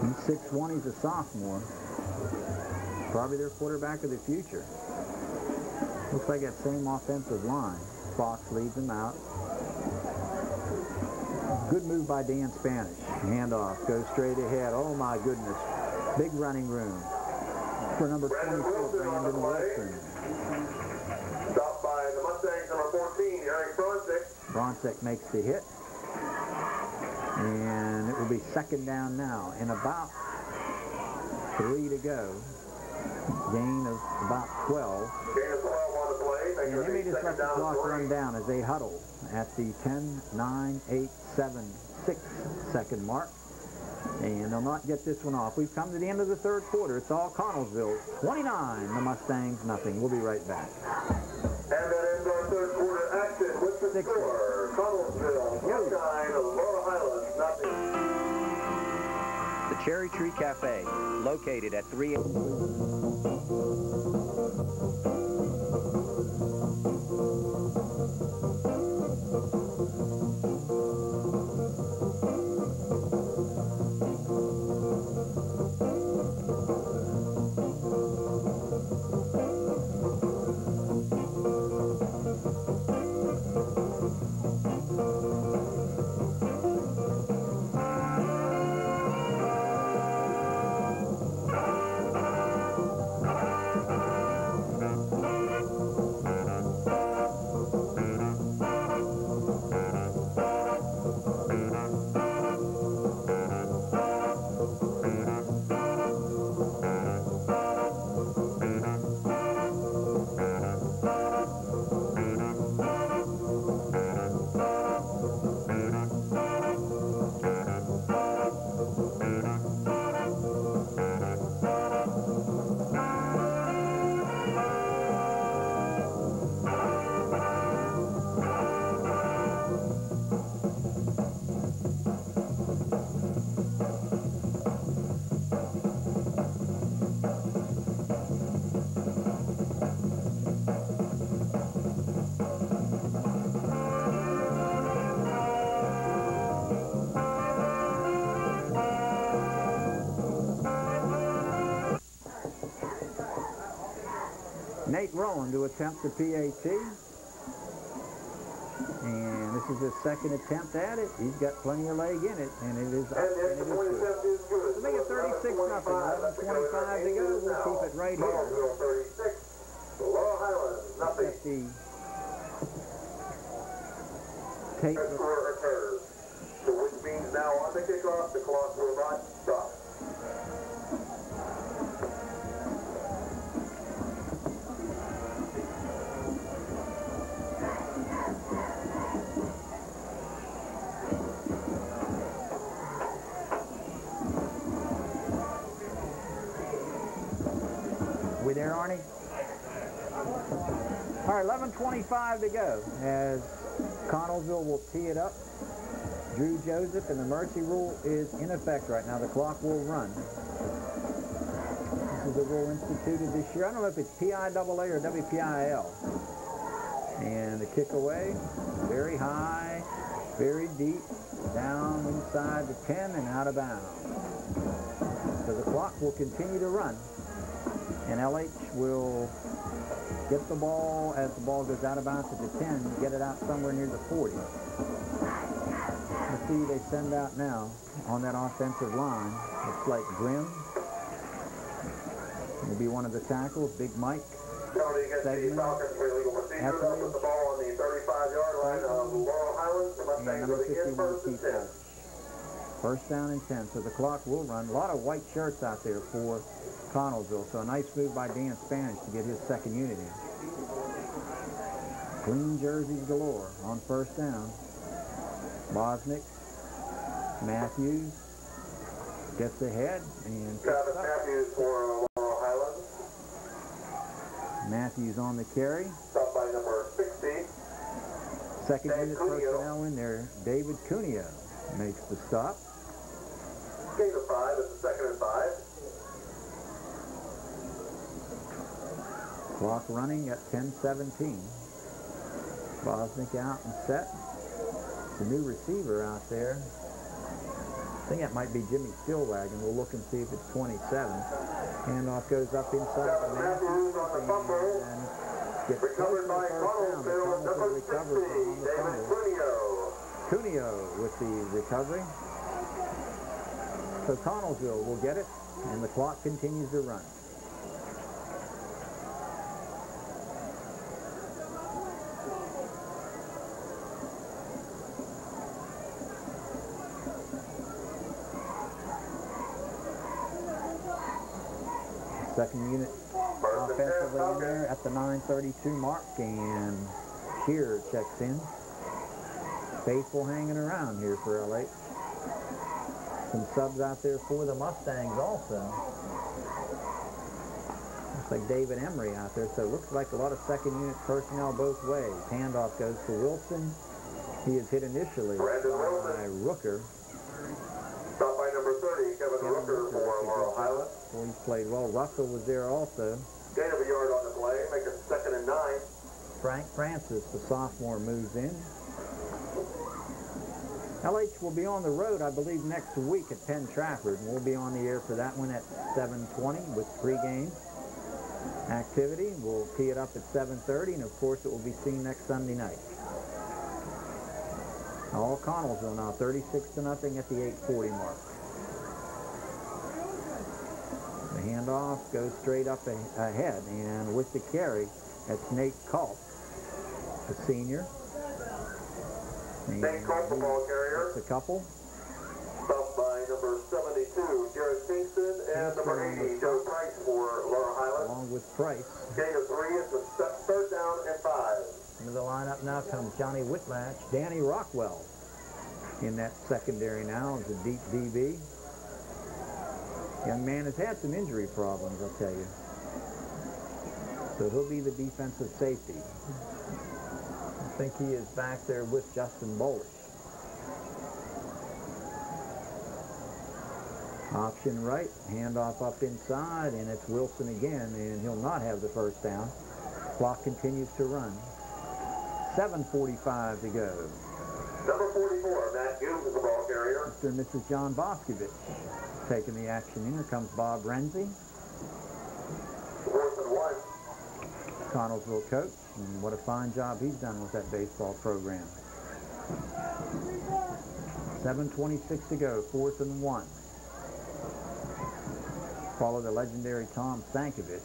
He's 6'1", he's a sophomore. Probably their quarterback of the future. Looks like that same offensive line. Fox leads him out. Good move by Dan Spanish. Handoff, goes straight ahead. Oh my goodness. Big running room for number 24, Wilson on the Brandon. Wilson. Stopped by the Mustangs, number 14, Eric Fronsek. Fronsek makes the hit. And it will be second down now. And about three to go. Gain of about 12. Gain of 12 on the play. And they may a just let second the clock run down as they huddle at the 10, 9, 8, 7, 6 second mark. And they'll not get this one off. We've come to the end of the third quarter. It's all Connellsville. 29, the Mustangs, nothing. We'll be right back. And that ends our third quarter action with the Six. score. Connellsville, Yo. Sunshine, Laurel Highlands, nothing. The Cherry Tree Cafe, located at 3... Rowan to attempt the PAT. And this is his second attempt at it. He's got plenty of leg in it, and it is up, And it is good. So make it 36 nothing. 11:25 to go. We'll keep it right here. Connellsville 36, Laurel Highlands, nothing. Let the tape 11.25 to go as Connellsville will tee it up. Drew Joseph, and the mercy rule is in effect right now. The clock will run. This is a rule instituted this year. I don't know if it's PIAA or WPIAL. And the kick away, very high, very deep, down inside the 10 and out of bounds. So the clock will continue to run. And LH will get the ball as the ball goes out of bounds at the 10, get it out somewhere near the 40. Let's see they send out now on that offensive line. Looks like Grimm. Will be one of the tackles. Big Mike. Penalty against Segman. The ball on the 35-yard line of Laurel Highlands. The Mustangs will begin first and 10. First down and 10, so the clock will run. A lot of white shirts out there for Connellsville, so a nice move by Dan Spanish to get his second unit in. Clean jerseys galore on first down. Bosnick, Matthews gets ahead and. Matthews for Laurel Highlands. Matthews on the carry. Stopped by number 60. Second Dave unit Cuneo. personnel in there. David Cuneo makes the stop. Gain of five. It's the second and five. Clock running at 10:17. Bosnick out and set. The new receiver out there. I think that might be Jimmy Stillwagon. We'll look and see if it's 27. Handoff goes up inside the Matthews on the fumble. and gets Recovered by first down. but Connellsville, Connellsville number 60, the David fumble. Cuneo. Cuneo with the recovery. So Connellsville will get it, and the clock continues to run. Second unit First and 10, offensively in Falcons. there at the 932 mark, and Shearer checks in. Faithful hanging around here for LH. Some subs out there for the Mustangs also. Looks like David Emery out there, so it looks like a lot of second unit personnel both ways. Handoff goes to Wilson. He is hit initially Brandon by. Rooker. Stopped by number 30, Kevin Kevin Rooker Rooker for Laurel Well, he's played well. Russell was there also. Gain of a yard on the play. Make nine. Frank Francis, the sophomore, moves in. LH will be on the road, I believe, next week at Penn Trafford. and We'll be on the air for that one at 7.20 with pregame activity. We'll tee it up at 7.30, and of course it will be seen next Sunday night. All Connellsville now, 36 to nothing at the 8.40 mark. The handoff goes straight up ahead, and with the carry, that's Nate Culp, a senior. Nate Culp, the ball carrier. It's a couple. Stopped by number 72, Jared Kingston, and number 80, Joe Price for Laurel Highlands. along with Price. Gain of three. It's a se- third down and five. Into the lineup now comes Johnny Whitlatch, Danny Rockwell in that secondary now as a deep DB. Young man has had some injury problems, I'll tell you. So he'll be the defensive safety. I think he is back there with Justin Bolish. Option right, handoff up inside, and it's Wilson again, and he'll not have the first down. Clock continues to run. 7.45 to go. Number 44, Matt Humes is the ball carrier. Mr. and Mrs. John Boscovich taking the action in. Here comes Bob Renzi, Fourth and one. Connellsville coach, and what a fine job he's done with that baseball program. 7.26 to go, fourth and one. Follow the legendary Tom Stankovich.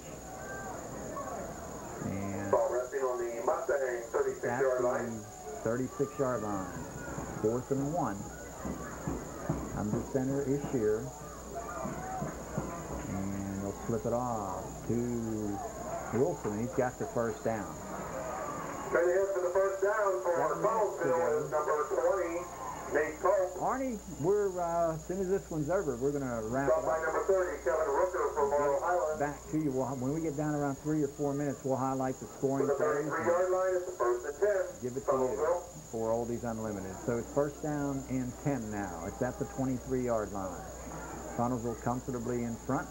And Ball resting on the Mustang 36-yard line. 36 yard line. Fourth and one. Under center is Shear. And they'll flip it off to Wilson. He's got the first down. Straight ahead for the first down for Seven minutes to Connellsville go. is number 20, Nate Culp. Barney, we're, uh, as soon as this one's over, we're going to wrap Stop it by up. number 30, Kevin Rooker from Highlands. Back to you. We'll, when we get down around three or four minutes, we'll highlight the scoring With the plays 33 and yard line, it's the first and 10. give it to you Connellsville. for Oldies Unlimited. So it's first down and 10 now. It's at the 23-yard line. Connellsville comfortably in front,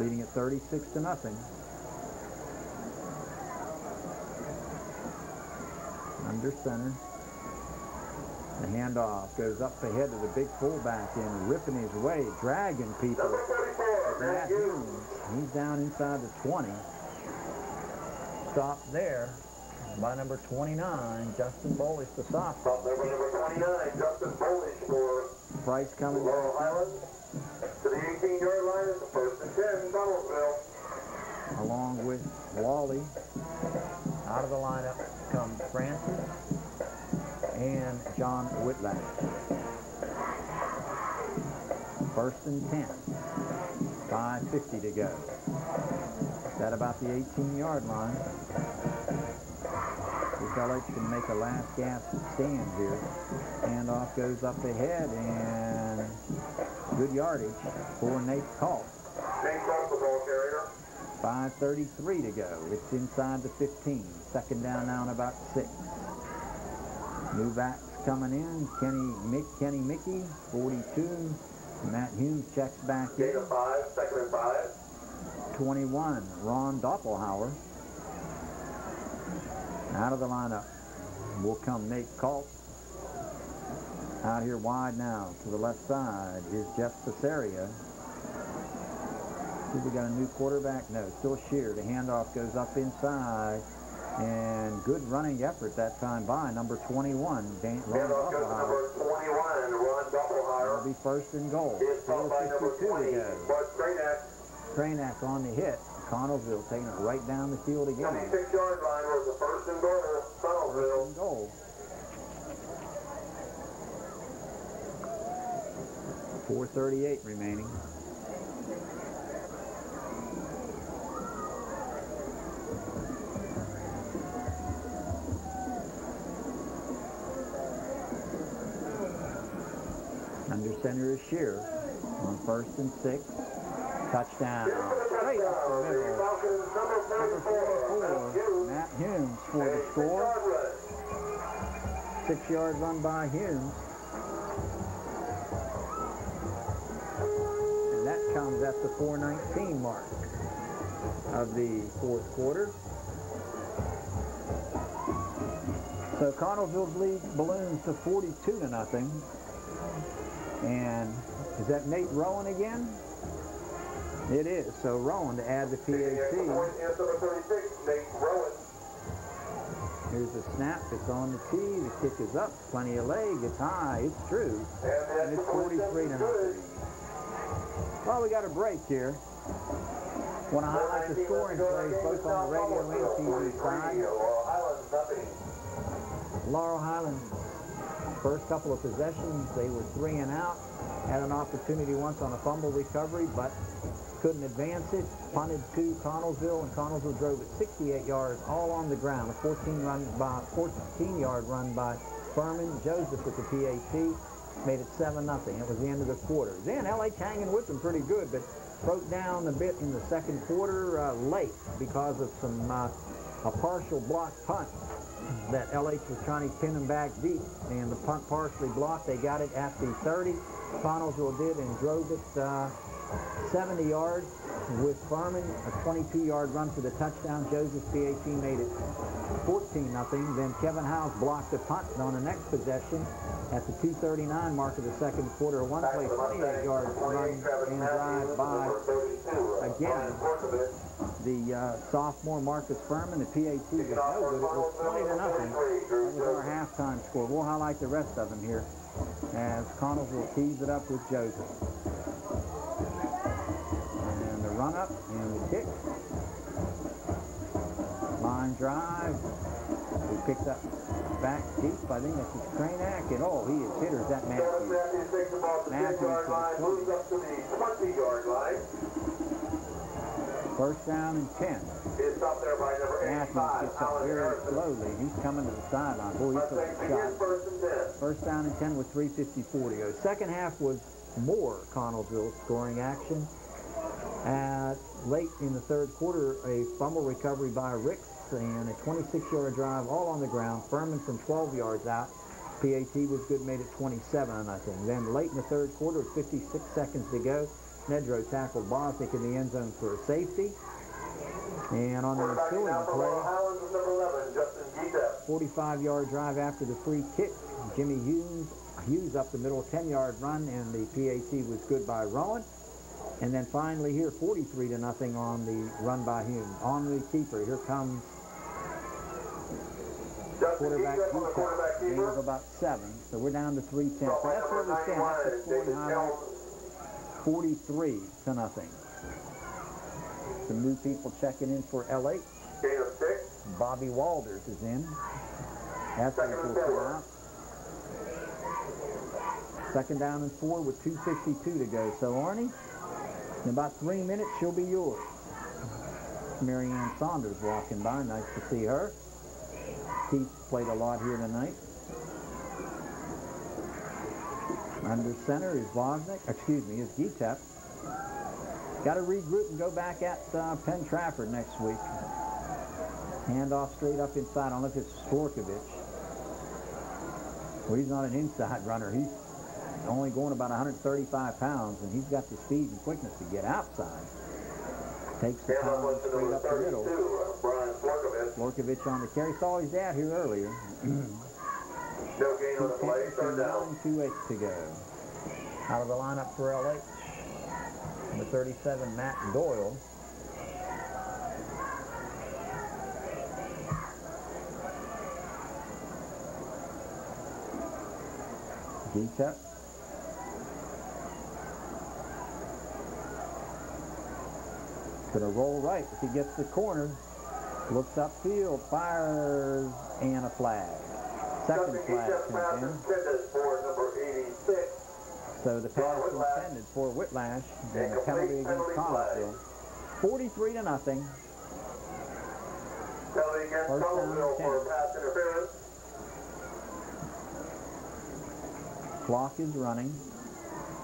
leading at 36 to nothing. Under center. The handoff goes up ahead to the big fullback and ripping his way, dragging people. Matt Matt Hughes. Hughes, he's down inside the 20. Stop there by number 29, Justin Bolish, the sophomore. Stop number number 29, Justin Bolish for Price coming Laurel Highlands. To the 18 yard line, it's the first and 10, Connellsville. along with Wally. Out of the lineup come Francis and John Whitlatch. First and 10. 5.50 to go. That about the 18-yard line. If LH can make a last gasp stand here. Handoff goes up ahead and good yardage for Nate Culp. Nate Cross, the ball carrier. 5.33 to go. It's inside the 15. Second down now and about six. New backs coming in. Kenny Mick, Kenny Mickey, 42. Matt Humes checks back Gain in. 5, second and 5. 21. Ron Doppelhauer. Out of the lineup will come Nate Culp. Out here wide now to the left side is Jeff Cesaria. We got a new quarterback? No, still Shear. The handoff goes up inside. And good running effort that time by number 21, Dan, Ron Handoff goes to Doppelhauer. number 21, Ron That'll be first and goal. Is stopped by number 4.52 20, to go. Kranak on the hit. Connellsville taking it right down the field again. 26 yard line was the first and goal, First and goal. Four thirty-eight remaining. Under center is Shear on first and six. Touchdown. Straight up the middle. Number Number 44, 44, Matt Humes for the score. Six-yard run by Humes. Comes at the 419 mark of the fourth quarter. So Connellsville lead balloons to 42 to nothing. And is that Nate Rowan again? It is. So Rowan to add the PAT. Point is number 36, Nate Rowan. Here's the snap. It's on the tee. The kick is up. Plenty of leg. It's high. It's true. And it's 43 to nothing. Well, we got a break here. Want to highlight the scoring plays both on the radio and TV side. Laurel Highlands, first couple of possessions, they were three and out. Had an opportunity once on a fumble recovery, but couldn't advance it. Punted to Connellsville, and Connellsville drove it 68 yards, all on the ground. A 14 run by 14 yard run by Furman. Joseph with the PAT made it 7 nothing. It was the end of the quarter. Then LH hanging with them pretty good, but broke down a bit in the second quarter uh, late because of some uh, a partial block punt that LH was trying to pin them back deep, and the punt partially blocked. They got it at the 30. Connellsville did and drove it uh, 70 yards with Furman, a 22-yard run for the touchdown. Joseph PAT made it 14 nothing. Then Kevin Howes blocked the punt on the next possession at the 239 mark of the second quarter. One-play 28-yard run and drive by again the uh, sophomore Marcus Furman. The PAT was no good. It was 20 to nothing. That was our halftime score. We'll highlight the rest of them here as Connellsville tease it up with Joseph. Run up and the kick. Line drive. We picked up back deep. I think that's his. And oh, he is hitters that Matthews. Matthews takes the ball to the Matthews 10-yard to the line, moves up to the 20-yard line. First down and 10. It's up there by number Matthews 85, gets up very Harrison. slowly. He's coming to the sideline. Boy, he took a shot. first and 10. First down and 10 with 3.54 to go. Second half was more Connellsville scoring action. At late in the third quarter, a fumble recovery by Ricks and a 26-yard drive all on the ground. Furman from 12 yards out. PAT was good, made it 27, I think. Then late in the third quarter, 56 seconds to go, Nedro tackled Bosnick in the end zone for a safety. And on the ensuing play, Laurel Highlands is number 11, Justin Geetep. 45-yard drive after the free kick. Jimmy Hughes, Hughes up the middle, 10-yard run, and the PAT was good by Rowan. And then finally here, 43 to nothing on the run by Hume. On the keeper, here comes quarterback quarterback Gain of about seven, so we're down to 310. So that's where we stand. 91 That's the is score in David highlights. Jones. 43 to nothing. Some new people checking in for LH. Gain of six. Bobby Walders is in. That's Second will and out. Second down and four with 2.52 to go. So, Arnie, in about three minutes, she'll be yours. Marianne Saunders walking by. Nice to see her. Keith played a lot here tonight. Under center is Wozniak, excuse me, is Getep. Got to regroup and go back at uh, Penn Trafford next week. Handoff straight up inside. I don't know if it's Slorkovich. Well, he's not an inside runner. He's only going about 135 pounds, and he's got the speed and quickness to get outside. Takes the to straight up the middle. uh. Slorkovich on the carry. Saw his dad here earlier. No gain on the play, third down. 2 8 to go. Out of the lineup for LH. Number 37, Matt Doyle. Getep. Gonna roll right if he gets the corner. Looks upfield, fires, and a flag. Second flag Geetep pass sent in. intended for number 86. So the pass Whitlatch. intended for Whitlatch and a penalty against. Connellsville. 43 to nothing. Penalty against First down, Connellsville for 10. pass interference. Clock is running.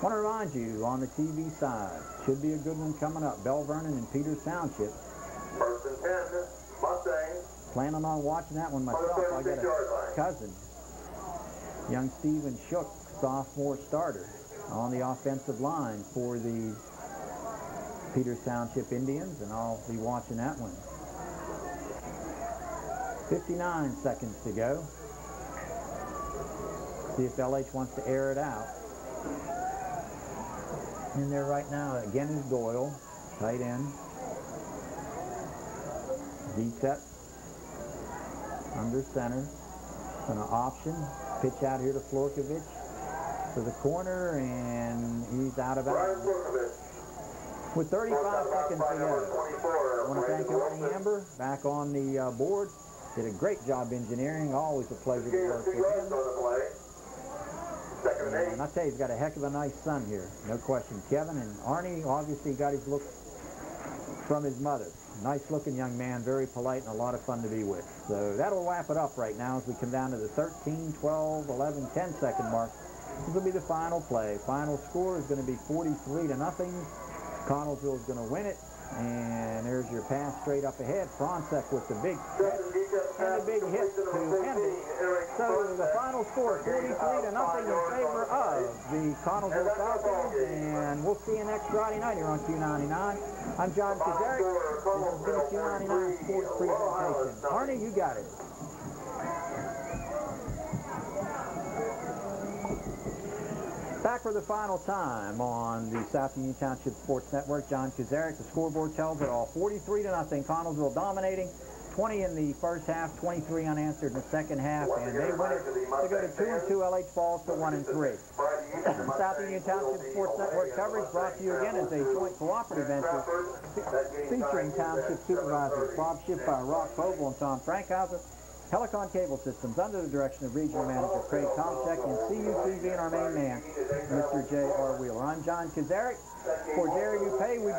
Want to remind you on the TV side, should be a good one coming up. Belle Vernon and Peters Township. First and 10, Mustangs Planning on watching that one myself. I got a cousin, young Steven Shook, sophomore starter on the offensive line for the Peters Township Indians, and I'll be watching that one. 59 seconds to go. See if LH wants to air it out. In there right now, again is Doyle, tight end. Deep set, under center. Gonna option, pitch out here to Florkovich to the corner, and he's out of bounds. With 35 seconds to go. 24. I want to thank Ernie Amber back on the uh, board. Did a great job engineering. Always a pleasure to work with him. Second and I tell you, he's got a heck of a nice son here. No question. Kevin and Arnie obviously got his look from his mother. Nice looking young man, very polite and a lot of fun to be with. So that'll wrap it up right now as we come down to the 13, 12, 11, 10 second mark. This will be the final play. Final score is going to be 43 to nothing. Connellsville is going to win it. And there's your pass straight up ahead. Fronsek with the big and a big hit to end it. So the final score, 43 to nothing in favor of the Connellsville Falcons, and we'll see you next Friday night here on Q99. I'm John Kazarick. This has been a Q99 Sports presentation. Arnie, you got it. Back for the final time on the South Union Township Sports Network. John Kazarick. The scoreboard tells it all. 43 to nothing. Connellsville dominating. 20 in the first half, 23 unanswered in the second half, and they win it to go to 2 and 2. LH falls to 1 and 3. South Union Township Sports Network coverage brought to you again as a joint cooperative venture featuring Township Supervisors Bob Schiffar, Rock Vogel, and Tom Frankhauser. Helicon Cable Systems under the direction of Regional Manager Craig Tomchek and CUTV and our main man, Mr. J.R. Wheeler. I'm John Kazarick. For Jerry You Pay, we